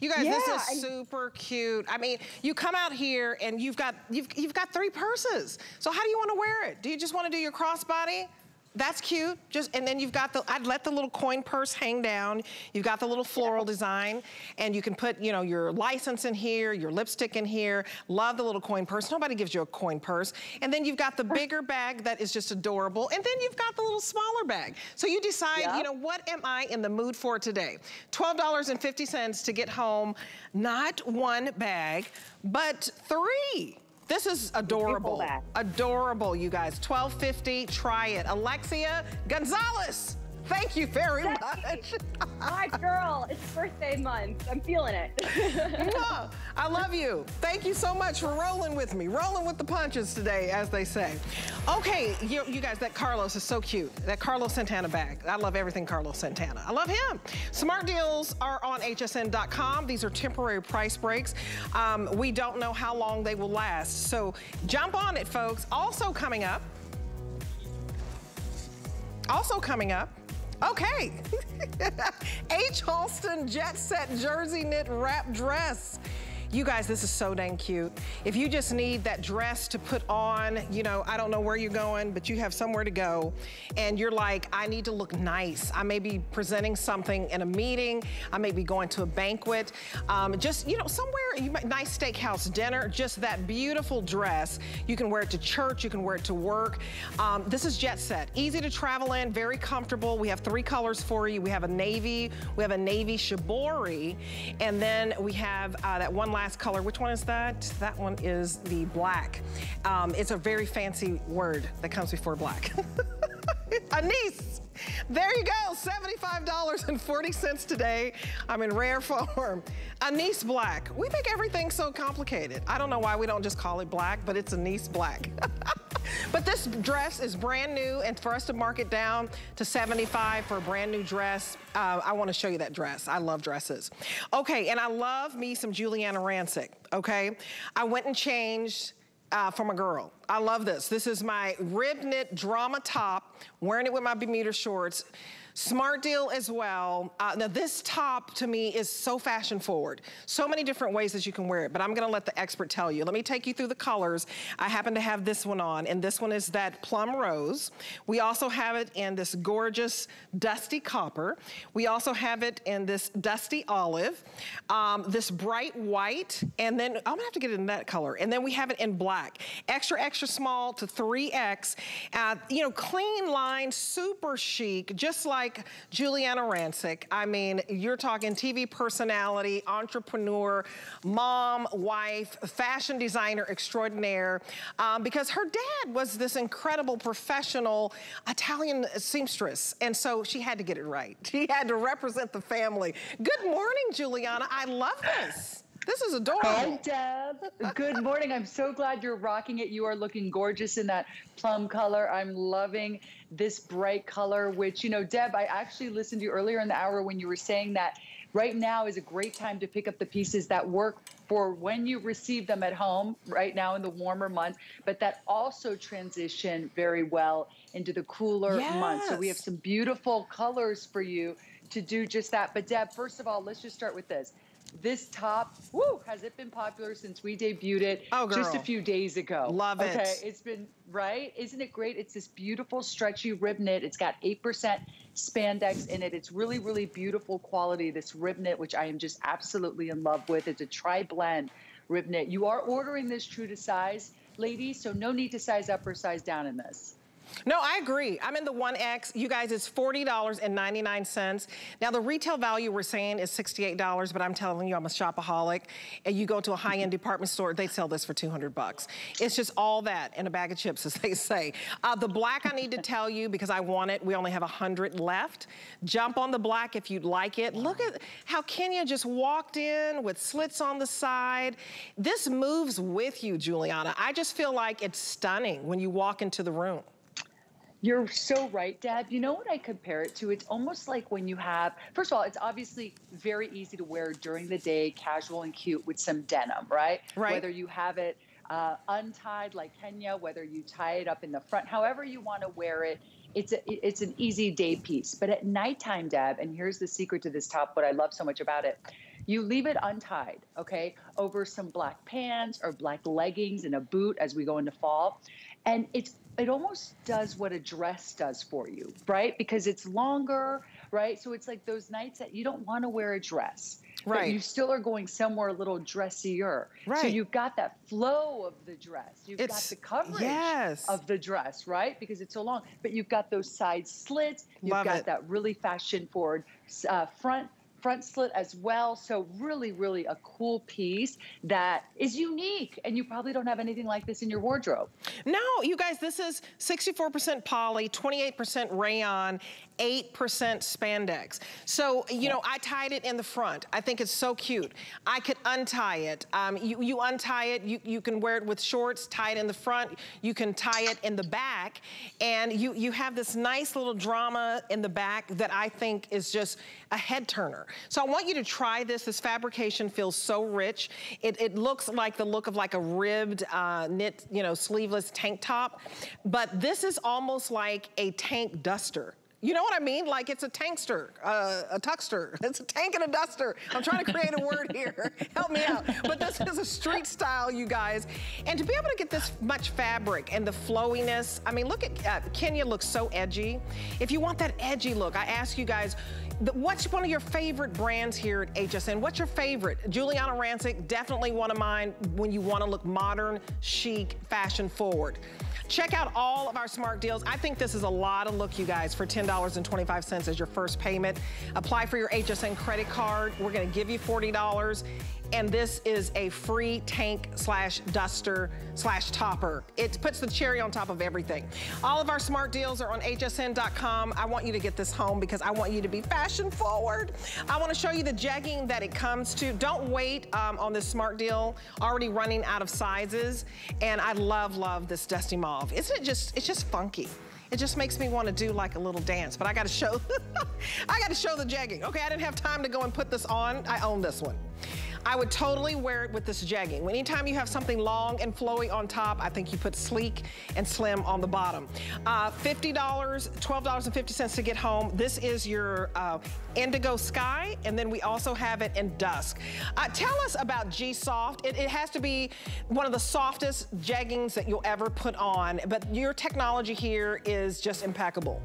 You guys, Yeah, this is super cute. I mean, you come out here and you've got you've you've got three purses. So how do you want to wear it? Do you just want to do your crossbody? That's cute. Just and then you've got the I'd let the little coin purse hang down. You've got the little floral design and you can put, you know, your license in here, your lipstick in here. Love the little coin purse. Nobody gives you a coin purse. And then you've got the bigger bag that is just adorable. And then you've got the little smaller bag. So you decide, you know, what am I in the mood for today? $12.50 to get home, not one bag, but three. This is adorable. Adorable, you guys. $12.50, try it. Alexia Gonzalez, Thank you very much. My girl, it's birthday month. I'm feeling it. I love you. Thank you so much for rolling with me, rolling with the punches today, as they say. Okay, you, you guys, that Carlos is so cute. That Carlos Santana bag. I love everything Carlos Santana. I love him. Smart deals are on hsn.com. These are temporary price breaks. Um, we don't know how long they will last. So jump on it, folks. Also coming up, also coming up, okay. H. Halston Jet Set Jersey Knit Wrap Dress. You guys, this is so dang cute. If you just need that dress to put on, you know, I don't know where you're going, but you have somewhere to go, and you're like, I need to look nice. I may be presenting something in a meeting. I may be going to a banquet. Um, just, you know, somewhere, you might, nice steakhouse dinner, just that beautiful dress. You can wear it to church, you can wear it to work. Um, this is Jet Set. Easy to travel in, very comfortable. We have three colors for you. We have a navy, we have a navy shibori, and then we have uh, that one last last color. Which one is that? That one is the black. Um, it's a very fancy word that comes before black. Anise. There you go, $75.40 today. I'm in rare form. Anise Black. We make everything so complicated. I don't know why we don't just call it black, but it's Anise Black. but this dress is brand new, and for us to mark it down to 75 for a brand new dress, uh, I wanna show you that dress. I love dresses. Okay, and I love me some Giuliana Rancic, okay? I went and changed uh, from a girl. I love this. This is my rib knit drama top, wearing it with my Bermuda shorts. Smart deal as well. Uh, now this top to me is so fashion forward. So many different ways that you can wear it, but I'm gonna let the expert tell you. Let me take you through the colors. I happen to have this one on, and this one is that plum rose. We also have it in this gorgeous dusty copper. We also have it in this dusty olive, um, this bright white, and then I'm gonna have to get it in that color. And then we have it in black. Extra, extra small to 3X. Uh, you know, clean line, super chic, just like like Giuliana Rancic. I mean, you're talking TV personality, entrepreneur, mom, wife, fashion designer extraordinaire, um, because her dad was this incredible professional Italian seamstress. And so she had to get it right. She had to represent the family. Good morning, Giuliana. I love this. This is adorable. Hi, Deb. Good morning. I'm so glad you're rocking it. You are looking gorgeous in that plum color. I'm loving this bright color, which, you know, Deb, I actually listened to you earlier in the hour when you were saying that right now is a great time to pick up the pieces that work for when you receive them at home right now in the warmer months, but that also transition very well into the cooler yes. months. So we have some beautiful colors for you to do just that. But Deb, first of all, let's just start with this. This top, woo, has it been popular since we debuted it oh, just a few days ago? Love it. Okay, it's been, right? Isn't it great? It's this beautiful stretchy rib knit. It's got 8% spandex in it. It's really, really beautiful quality, this rib knit, which I am just absolutely in love with. It's a tri-blend rib knit. You are ordering this true to size, ladies, so no need to size up or size down in this. No, I agree. I'm in the 1X. You guys, it's $40.99. Now, the retail value we're saying is $68, but I'm telling you, I'm a shopaholic. And you go to a high-end department store, they sell this for 200 bucks. It's just all that in a bag of chips, as they say. Uh, the black I need to tell you, because I want it, we only have 100 left. Jump on the black if you'd like it. Look at how Kenya just walked in with slits on the side. This moves with you, Giuliana. I just feel like it's stunning when you walk into the room. You're so right, Deb. You know what I compare it to? It's almost like when you have, first of all, it's obviously very easy to wear during the day, casual and cute with some denim, right? Right. Whether you have it uh, untied like Kenya, whether you tie it up in the front, however you want to wear it, it's a, it's an easy day piece. But at nighttime, Deb, and here's the secret to this top, what I love so much about it. You leave it untied, okay, over some black pants or black leggings and a boot as we go into fall. And it's it almost does what a dress does for you, right? Because it's longer, right? So it's like those nights that you don't want to wear a dress. Right. But you still are going somewhere a little dressier. Right. So you've got that flow of the dress. You've it's, got the coverage yes. of the dress, right? Because it's so long. But you've got those side slits. You've Love got it. that really fashion forward uh, front front slit as well. So really, really a cool piece that is unique. And you probably don't have anything like this in your wardrobe. No, you guys, this is 64% poly, 28% rayon, 8% spandex. So, you know, I tied it in the front. I think it's so cute. I could untie it. Um, you, you untie it, you, you can wear it with shorts, tie it in the front. You can tie it in the back. And you, you have this nice little drama in the back that I think is just a head turner. So I want you to try this. This fabrication feels so rich. It, it looks like the look of like a ribbed uh, knit, you know, sleeveless tank top. But this is almost like a tank duster. You know what I mean? Like it's a tankster, uh, a tuckster. It's a tank and a duster. I'm trying to create a word here. Help me out. But this is a street style, you guys. And to be able to get this much fabric and the flowiness, I mean, look at uh, Kenya looks so edgy. If you want that edgy look, I ask you guys, what's one of your favorite brands here at HSN? What's your favorite? Giuliana Rancic, definitely one of mine when you want to look modern, chic, fashion forward. Check out all of our smart deals. I think this is a lot of look, you guys, for $10.25 as your first payment. Apply for your HSN credit card. We're gonna give you $40 and this is a free tank slash duster slash topper. It puts the cherry on top of everything. All of our smart deals are on hsn.com. I want you to get this home because I want you to be fashion forward. I want to show you the jegging that it comes to. Don't wait um, on this smart deal, already running out of sizes. And I love, love this dusty mauve. Isn't it just, it's just funky. It just makes me want to do like a little dance, but I got to show, I got to show the jegging. Okay, I didn't have time to go and put this on. I own this one. I would totally wear it with this jegging. Anytime you have something long and flowy on top, I think you put sleek and slim on the bottom. Uh, $50, $12.50 to get home. This is your uh, indigo sky, and then we also have it in dusk. Uh, tell us about G-Soft. It, it has to be one of the softest jeggings that you'll ever put on, but your technology here is just impeccable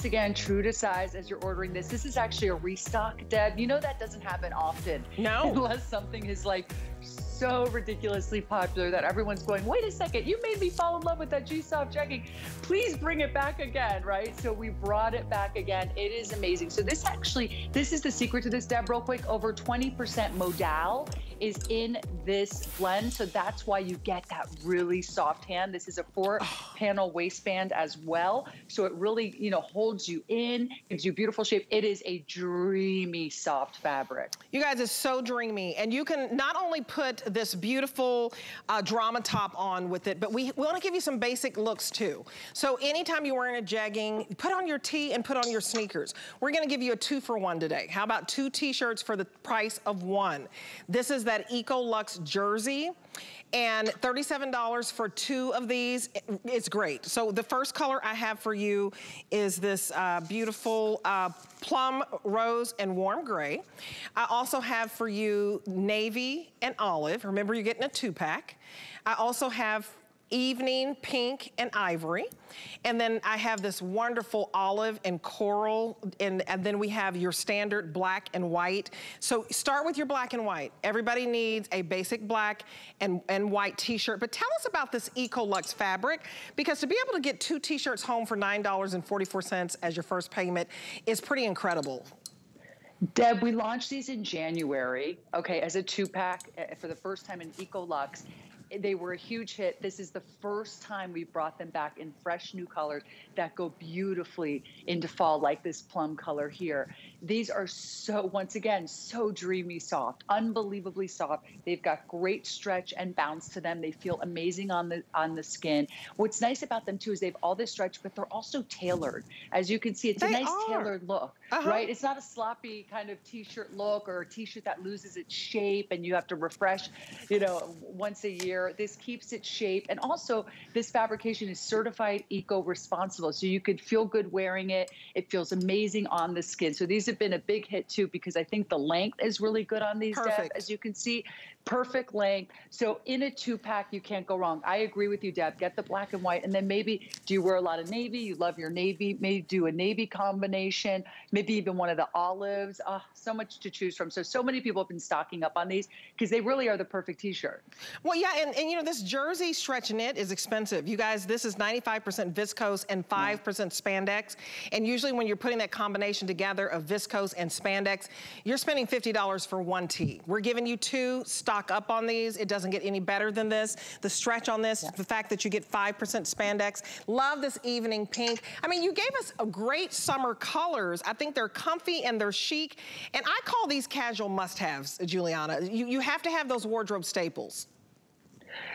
once again, true to size as you're ordering this. This is actually a restock, Deb. You know that doesn't happen often. No. Unless something is like so ridiculously popular that everyone's going, wait a second, you made me fall in love with that G-Soft jegging. Please bring it back again, right? So we brought it back again. It is amazing. So this actually, this is the secret to this, Deb, real quick. Over 20% modal is in this blend. So that's why you get that really soft hand. This is a four oh. panel waistband as well. So it really, you know, holds you in, gives you beautiful shape. It is a dreamy soft fabric. You guys, it's so dreamy. And you can not only put this beautiful uh, drama top on with it, but we, we want to give you some basic looks too. So anytime you're wearing a jegging, put on your tee and put on your sneakers. We're going to give you a two for one today. How about two t-shirts for the price of one? This is that Eco Lux jersey and $37 for two of these. It's great. So the first color I have for you is this uh, beautiful uh, plum rose and warm gray. I also have for you navy and olive. Remember, you're getting a two pack. I also have evening pink and ivory. And then I have this wonderful olive and coral, and, and, then we have your standard black and white. So start with your black and white. Everybody needs a basic black and, and white t-shirt, but tell us about this Ecolux fabric, because to be able to get two t-shirts home for $9.44 as your first payment is pretty incredible. Deb, we launched these in January, okay, as a two pack eh, for the first time in Ecolux they were a huge hit. This is the first time we brought them back in fresh new colors that go beautifully into fall, like this plum color here. These are so, once again, so dreamy soft, unbelievably soft. They've got great stretch and bounce to them. They feel amazing on the on the skin. What's nice about them too is they've all this stretch, but they're also tailored. As you can see, it's they a nice are. tailored look, uh-huh. right? It's not a sloppy kind of t-shirt look or a t-shirt that loses its shape and you have to refresh, you know, once a year. This keeps its shape, and also this fabrication is certified eco-responsible, so you could feel good wearing it. It feels amazing on the skin. So these have been a big hit too because I think the length is really good on these, Deb, as you can see perfect length. So in a two pack, you can't go wrong. I agree with you, Deb. Get the black and white. And then maybe, do you wear a lot of navy? You love your navy. Maybe do a navy combination, maybe even one of the olives. Oh, so much to choose from. So, so many people have been stocking up on these because they really are the perfect t-shirt. Well, yeah, And, and you know, this jersey stretch knit is expensive. You guys, this is 95% viscose and 5% yeah. spandex. And usually when you're putting that combination together of viscose and spandex, you're spending $50 for one tee. We're giving you two, stock up on these. It doesn't get any better than this. The stretch on this, yeah. the fact that you get 5% spandex. Love this evening pink. I mean, you gave us a great summer colors. I think they're comfy and they're chic. And I call these casual must-haves, Giuliana. You, you have to have those wardrobe staples.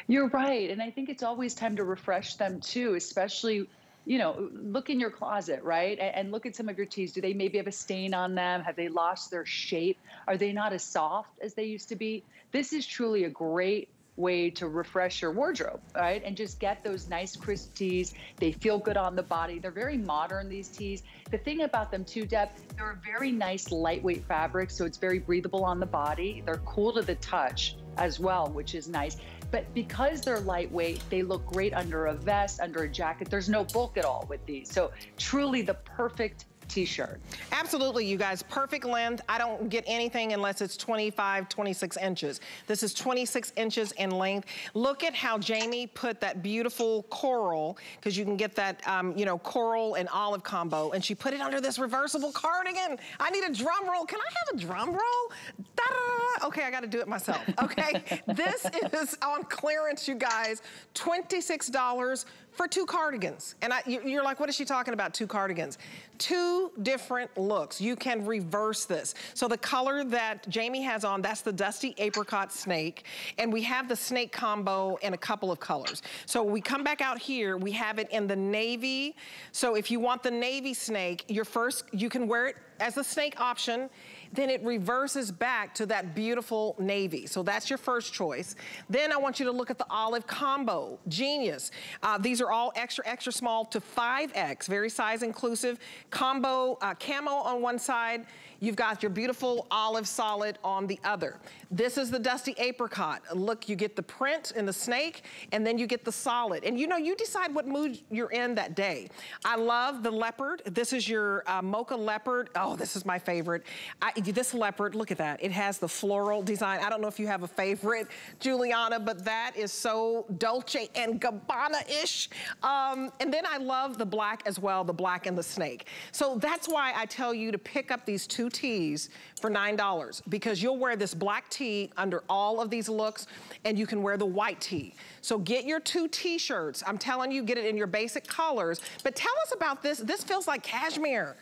You're right. And I think it's always time to refresh them too, especially you know, look in your closet, right? And, look at some of your tees. Do they maybe have a stain on them? Have they lost their shape? Are they not as soft as they used to be? This is truly a great way to refresh your wardrobe, right? And just get those nice crisp tees. They feel good on the body. They're very modern, these tees. The thing about them too, Deb, they're a very nice lightweight fabric, so it's very breathable on the body. They're cool to the touch as well, which is nice. But because they're lightweight, they look great under a vest, under a jacket. There's no bulk at all with these. So truly the perfect t-shirt. Absolutely, you guys. Perfect length. I don't get anything unless it's 25, 26 inches. This is 26 inches in length. Look at how Jamie put that beautiful coral, because you can get that, um, you know, coral and olive combo, and she put it under this reversible cardigan. I need a drum roll. Can I have a drum roll? Okay, I got to do it myself, okay? this is on clearance, you guys. $26 for two cardigans. And I, you're like, what is she talking about, two cardigans? Two different looks. You can reverse this. So the color that Jamie has on, that's the Dusty Apricot Snake. And we have the snake combo in a couple of colors. So we come back out here, we have it in the navy. So if you want the navy snake, your first, you can wear it as a snake option then it reverses back to that beautiful navy. So that's your first choice. Then I want you to look at the olive combo. Genius. Uh, these are all extra, extra small to 5X, very size inclusive. Combo, uh, camo on one side, You've got your beautiful olive solid on the other. This is the dusty apricot. Look, you get the print and the snake, and then you get the solid. And you know, you decide what mood you're in that day. I love the leopard. This is your uh, mocha leopard. Oh, this is my favorite. I, this leopard, look at that. It has the floral design. I don't know if you have a favorite, Giuliana, but that is so Dolce and Gabbana-ish. Um, and then I love the black as well, the black and the snake. So that's why I tell you to pick up these two tees for $9 because you'll wear this black tee under all of these looks and you can wear the white tee. So get your two t-shirts. I'm telling you, get it in your basic colors. But tell us about this. This feels like cashmere.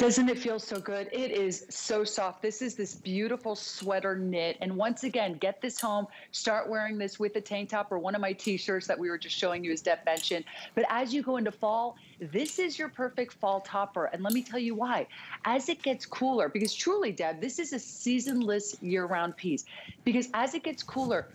Doesn't it feel so good? It is so soft. This is this beautiful sweater knit. And once again, get this home. Start wearing this with a tank top or one of my t-shirts that we were just showing you as Deb mentioned. But as you go into fall, this is your perfect fall topper. And let me tell you why. As it gets cooler, because truly, Deb, this is a seasonless year-round piece. Because as it gets cooler,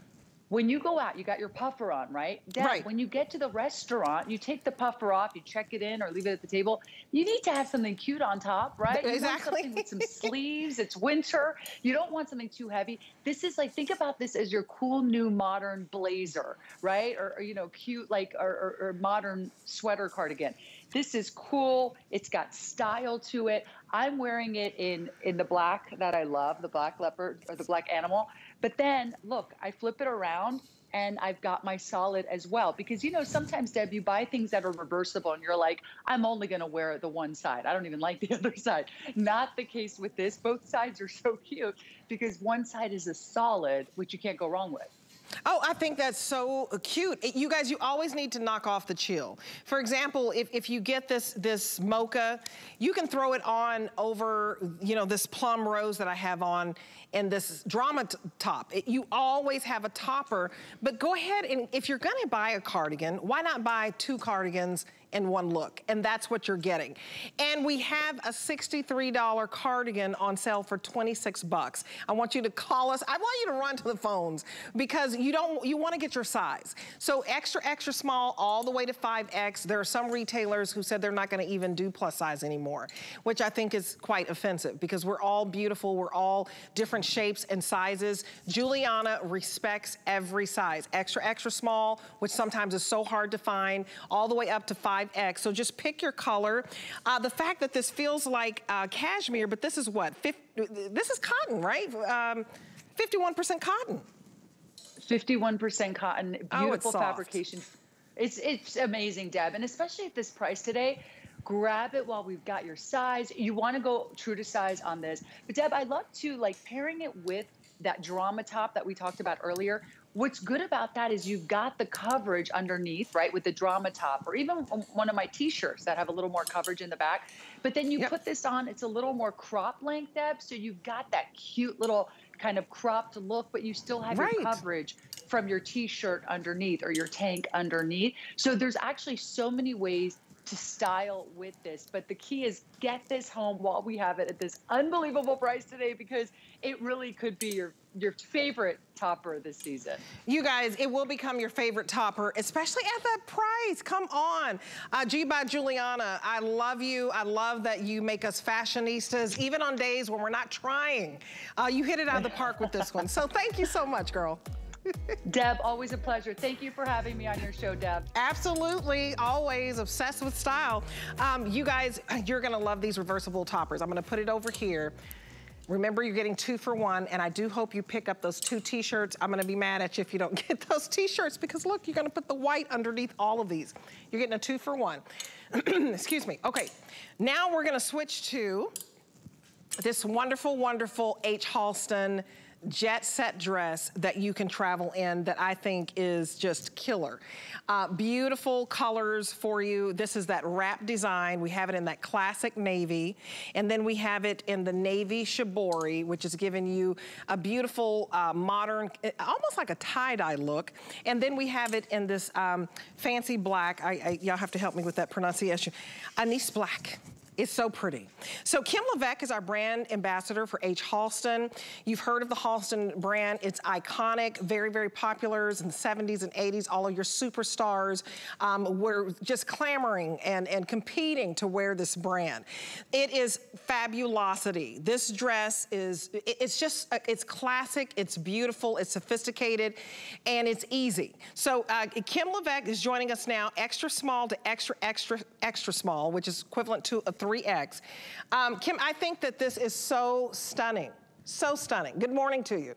when you go out, you got your puffer on, right? Dad, right. When you get to the restaurant, you take the puffer off, you check it in or leave it at the table. You need to have something cute on top, right? You exactly. something with some sleeves. It's winter. You don't want something too heavy. This is like, think about this as your cool new modern blazer, right? Or, or you know, cute like, or, or, or modern sweater cardigan. This is cool. It's got style to it. I'm wearing it in in the black that I love, the black leopard or the black animal. But then look, I flip it around and I've got my solid as well. Because, you know, sometimes, Deb, you buy things that are reversible and you're like, I'm only going to wear the one side. I don't even like the other side. Not the case with this. Both sides are so cute because one side is a solid, which you can't go wrong with. Oh, I think that's so cute. You guys, you always need to knock off the chill. For example, if, if you get this, this mocha, you can throw it on over, you know, this plum rose that I have on and this drama top. It, you always have a topper, but go ahead and if you're gonna buy a cardigan, why not buy two cardigans in one look, and that's what you're getting. And we have a $63 cardigan on sale for 26 bucks. I want you to call us. I want you to run to the phones because you don't, you wanna get your size. So extra, extra small all the way to 5X. There are some retailers who said they're not gonna even do plus size anymore, which I think is quite offensive because we're all beautiful, we're all different shapes and sizes. Giuliana respects every size. Extra, extra small, which sometimes is so hard to find, all the way up to 5 5X. So just pick your color. Uh, the fact that this feels like uh, cashmere, but this is what? 50, this is cotton, right? 51% um, cotton. 51% cotton, beautiful oh, fabrication. It's it's amazing, Deb, and especially at this price today. Grab it while we've got your size. You want to go true to size on this. But Deb, I love to like pairing it with that drama top that we talked about earlier. What's good about that is you've got the coverage underneath, right, with the drama top, or even one of my t-shirts that have a little more coverage in the back. But then you yep. put this on, it's a little more crop length, Deb, so you've got that cute little kind of cropped look, but you still have right. your coverage from your t-shirt underneath or your tank underneath. So there's actually so many ways to style with this. But the key is get this home while we have it at this unbelievable price today because it really could be your your favorite topper this season. You guys, it will become your favorite topper, especially at that price. Come on. Uh, G by Giuliana, I love you. I love that you make us fashionistas, even on days when we're not trying. Uh, you hit it out of the park with this one. So thank you so much, girl. Deb, always a pleasure. Thank you for having me on your show, Deb. Absolutely, always obsessed with style. Um, you guys, you're gonna love these reversible toppers. I'm gonna put it over here. Remember, you're getting two for one, and I do hope you pick up those two t-shirts. I'm gonna be mad at you if you don't get those t-shirts because look, you're gonna put the white underneath all of these. You're getting a two for one. Excuse me. Okay, now we're gonna switch to this wonderful, wonderful H. Halston jet set dress that you can travel in that I think is just killer. Uh, beautiful colors for you. This is that wrap design. We have it in that classic navy. And then we have it in the navy shibori, which is giving you a beautiful uh, modern, eh, almost like a tie-dye look. And then we have it in this um, fancy black. y'all have to help me with that pronunciation. Anise black. It's so pretty. So Kim Leveque is our brand ambassador for H. Halston. You've heard of the Halston brand. It's iconic, very, very popular in the 70s and 80s. All of your superstars um, were just clamoring and, and competing to wear this brand. It is fabulosity. This dress is, it's just, uh, it's classic, it's beautiful, it's sophisticated, and it's easy. So uh, Kim Leveque is joining us now, extra small to extra, extra, extra small, which is equivalent to a 3X. Um, Kim, I think that this is so stunning, so stunning. Good morning to you.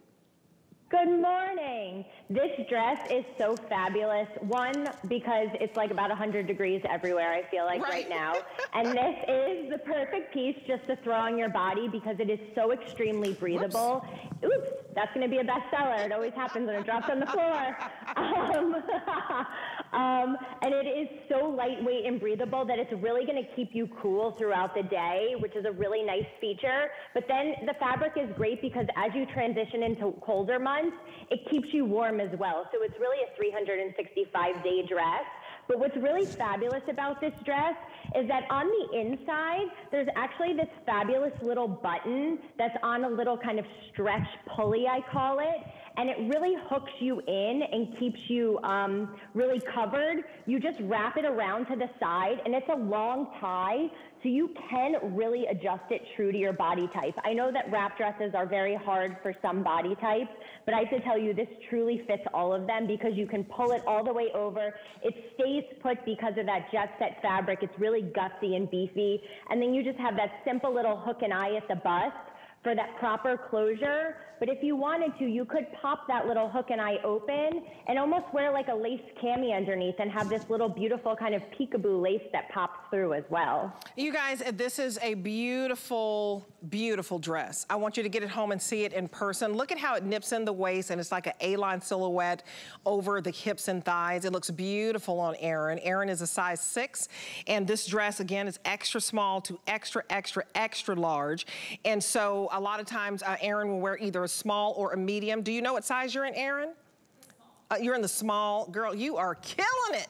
Good morning. This dress is so fabulous. One, because it's like about 100 degrees everywhere, I feel like right, right now. and this is the perfect piece just to throw on your body because it is so extremely breathable. Oops, Oops that's going to be a bestseller. It always happens when it drops on the floor. Um, um, and it is so lightweight and breathable that it's really going to keep you cool throughout the day, which is a really nice feature. But then the fabric is great because as you transition into colder months, it keeps you warm as well. So it's really a 365 day dress. But what's really fabulous about this dress is that on the inside, there's actually this fabulous little button that's on a little kind of stretch pulley, I call it and it really hooks you in and keeps you um, really covered. You just wrap it around to the side, and it's a long tie, so you can really adjust it true to your body type. I know that wrap dresses are very hard for some body types, but I have to tell you, this truly fits all of them because you can pull it all the way over. It stays put because of that jet set fabric. It's really gutsy and beefy. And then you just have that simple little hook and eye at the bust for that proper closure. But if you wanted to, you could pop that little hook and eye open and almost wear like a lace cami underneath and have this little beautiful kind of peekaboo lace that pops through as well. You guys, this is a beautiful, beautiful dress. I want you to get it home and see it in person. Look at how it nips in the waist and it's like an A-line silhouette over the hips and thighs. It looks beautiful on Erin. Erin is a size six and this dress again is extra small to extra, extra, extra large. And so a lot of times uh, Erin will wear either a small or a medium. Do you know what size you're in, Erin? Uh, you're in the small. Girl, you are killing it.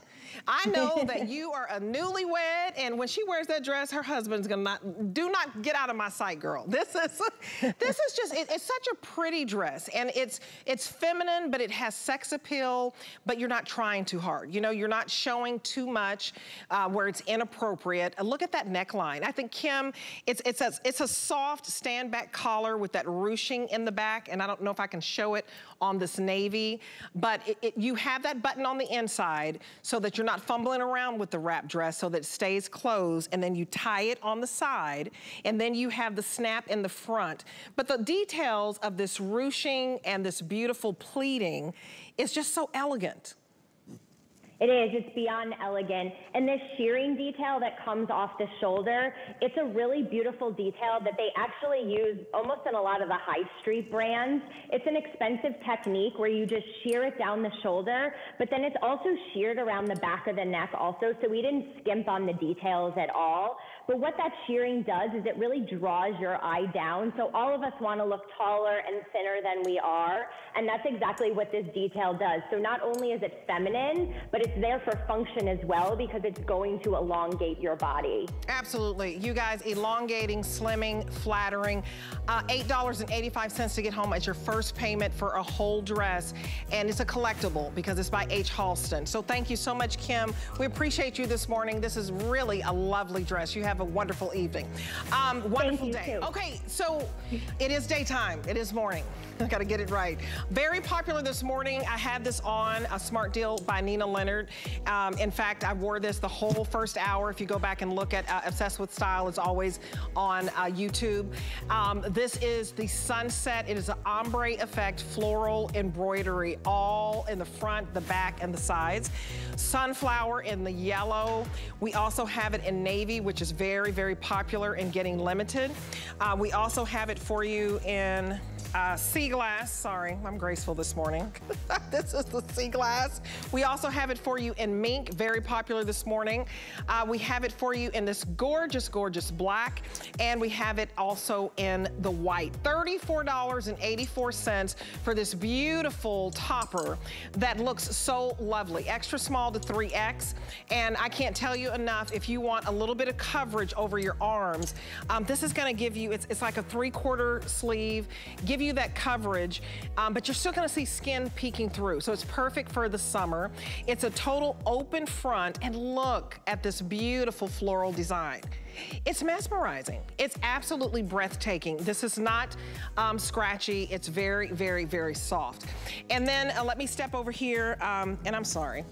I know that you are a newlywed, and when she wears that dress, her husband's gonna not, do not get out of my sight, girl. This is, this is just, it, it's such a pretty dress, and it's, it's feminine, but it has sex appeal, but you're not trying too hard. You know, you're not showing too much uh, where it's inappropriate. Uh, look at that neckline. I think, Kim, it's, it's, a, it's a soft stand back collar with that ruching in the back, and I don't know if I can show it on this navy, but it, it, you have that button on the inside so that you're not fumbling around with the wrap dress so that it stays closed and then you tie it on the side and then you have the snap in the front. But the details of this ruching and this beautiful pleating is just so elegant. It is. It's beyond elegant. And this shearing detail that comes off the shoulder, it's a really beautiful detail that they actually use almost in a lot of the high street brands. It's an expensive technique where you just shear it down the shoulder, but then it's also sheared around the back of the neck also. So we didn't skimp on the details at all. But what that shearing does is it really draws your eye down. So all of us want to look taller and thinner than we are. And that's exactly what this detail does. So not only is it feminine, but it's there for function as well because it's going to elongate your body. Absolutely. You guys, elongating, slimming, flattering. Uh, $8.85 to get home as your first payment for a whole dress. And it's a collectible because it's by H. Halston. So thank you so much, Kim. We appreciate you this morning. This is really a lovely dress. You have have a wonderful evening. Um, wonderful day. Too. Okay, so it is daytime. It is morning. I got to get it right. Very popular this morning. I had this on a smart deal by Nina Leonard. Um, in fact, I wore this the whole first hour. If you go back and look at uh, Obsessed with Style, it's always on uh, YouTube. Um, this is the sunset. It is an ombre effect floral embroidery all in the front, the back, and the sides. Sunflower in the yellow. We also have it in navy, which is very, very popular and getting limited. Uh, we also have it for you in uh, sea glass, sorry, I'm graceful this morning. this is the sea glass. We also have it for you in mink, very popular this morning. Uh, we have it for you in this gorgeous, gorgeous black, and we have it also in the white. $34.84 for this beautiful topper that looks so lovely. Extra small to 3X, and I can't tell you enough, if you want a little bit of coverage over your arms, um, this is gonna give you, it's, it's like a three quarter sleeve, give give you that coverage, um, but you're still gonna see skin peeking through. So it's perfect for the summer. It's a total open front, and look at this beautiful floral design. It's mesmerizing. It's absolutely breathtaking. This is not um, scratchy. It's very, very, very soft. And then uh, let me step over here, um, and I'm sorry.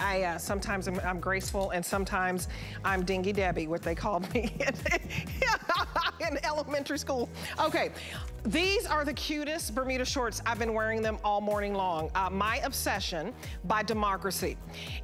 I uh, sometimes I'm, I'm, graceful and sometimes I'm Dingy Debbie, what they called me in elementary school. Okay, these are the cutest Bermuda shorts. I've been wearing them all morning long. Uh, My Obsession by Democracy.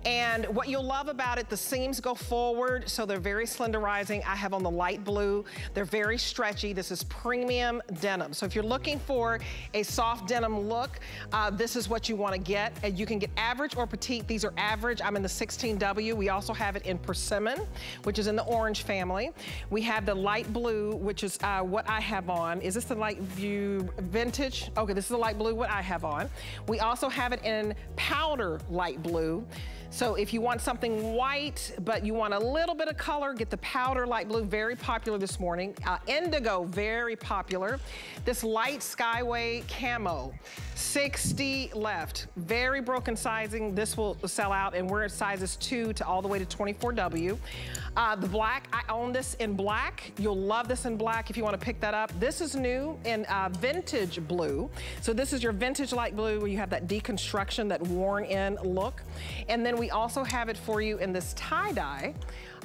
And what you'll love about it, the seams go forward, so they're very slenderizing. I have on the light blue. They're very stretchy. This is premium denim. So if you're looking for a soft denim look, uh, this is what you want to get. And you can get average or petite. These are average. I'm in the 16W. We also have it in persimmon, which is in the orange family. We have the light blue, which is uh, what I have on. Is this the light View Vintage. Okay, this is a light blue, what I have on. We also have it in powder light blue. So if you want something white, but you want a little bit of color, get the powder light blue, very popular this morning. Uh, indigo, very popular. This light skyway camo, 60 left. Very broken sizing. This will sell out, and we're at sizes 2 to all the way to 24W. Uh, the black, I own this in black. You'll love this in black if you want to pick that up. This is new in uh, vintage blue. So this is your vintage light blue where you have that deconstruction, that worn in look. And then we also have it for you in this tie-dye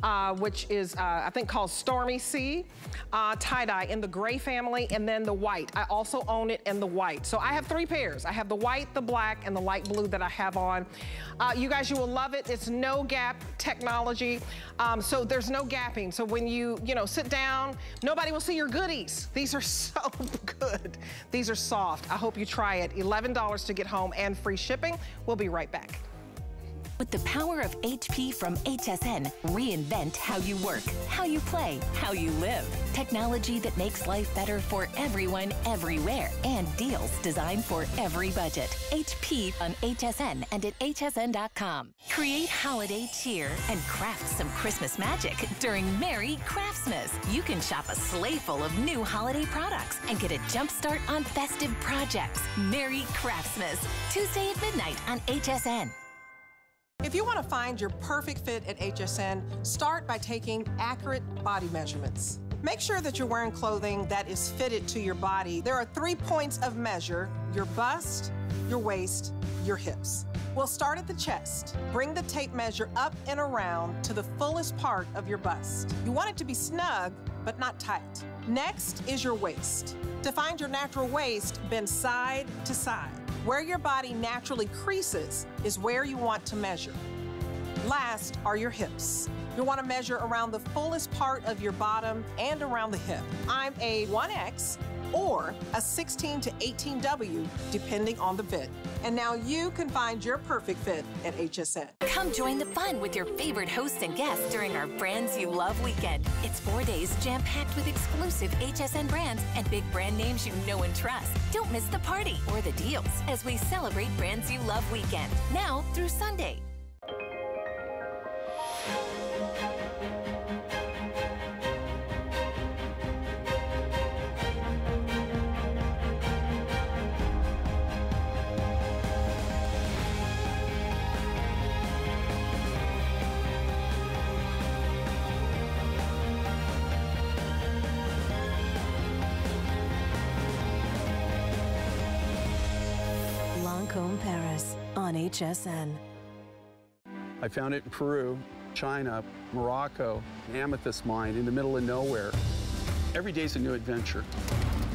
uh, which is, uh, I think called Stormy Sea uh, tie-dye in the gray family, and then the white. I also own it in the white. So I have three pairs. I have the white, the black, and the light blue that I have on. Uh, you guys, you will love it. It's no gap technology. Um, so there's no gapping. So when you, you know, sit down, nobody will see your goodies. These are so good. These are soft. I hope you try it. $11 to get home and free shipping. We'll be right back. With the power of HP from HSN, reinvent how you work, how you play, how you live. Technology that makes life better for everyone, everywhere, and deals designed for every budget. HP on HSN and at hsn.com. Create holiday cheer and craft some Christmas magic during Merry Craftsmas. You can shop a sleigh full of new holiday products and get a jump start on festive projects. Merry Craftsmas, Tuesday at midnight on HSN. If you want to find your perfect fit at HSN, start by taking accurate body measurements. Make sure that you're wearing clothing that is fitted to your body. There are three points of measure your bust, your waist, your hips. We'll start at the chest. Bring the tape measure up and around to the fullest part of your bust. You want it to be snug, but not tight. Next is your waist. To find your natural waist, bend side to side. Where your body naturally creases is where you want to measure. Last are your hips. You'll want to measure around the fullest part of your bottom and around the hip. I'm a 1X or a 16 to 18W, depending on the fit. And now you can find your perfect fit at HSN. Come join the fun with your favorite hosts and guests during our Brands You Love weekend. It's four days jam packed with exclusive HSN brands and big brand names you know and trust. Don't miss the party or the deals as we celebrate Brands You Love weekend now through Sunday. On HSN. I found it in Peru, China, Morocco, amethyst mine in the middle of nowhere. Every day's a new adventure.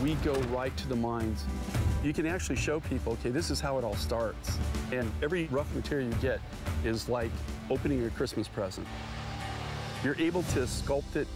We go right to the mines. You can actually show people, okay, this is how it all starts. And every rough material you get is like opening a Christmas present. You're able to sculpt it,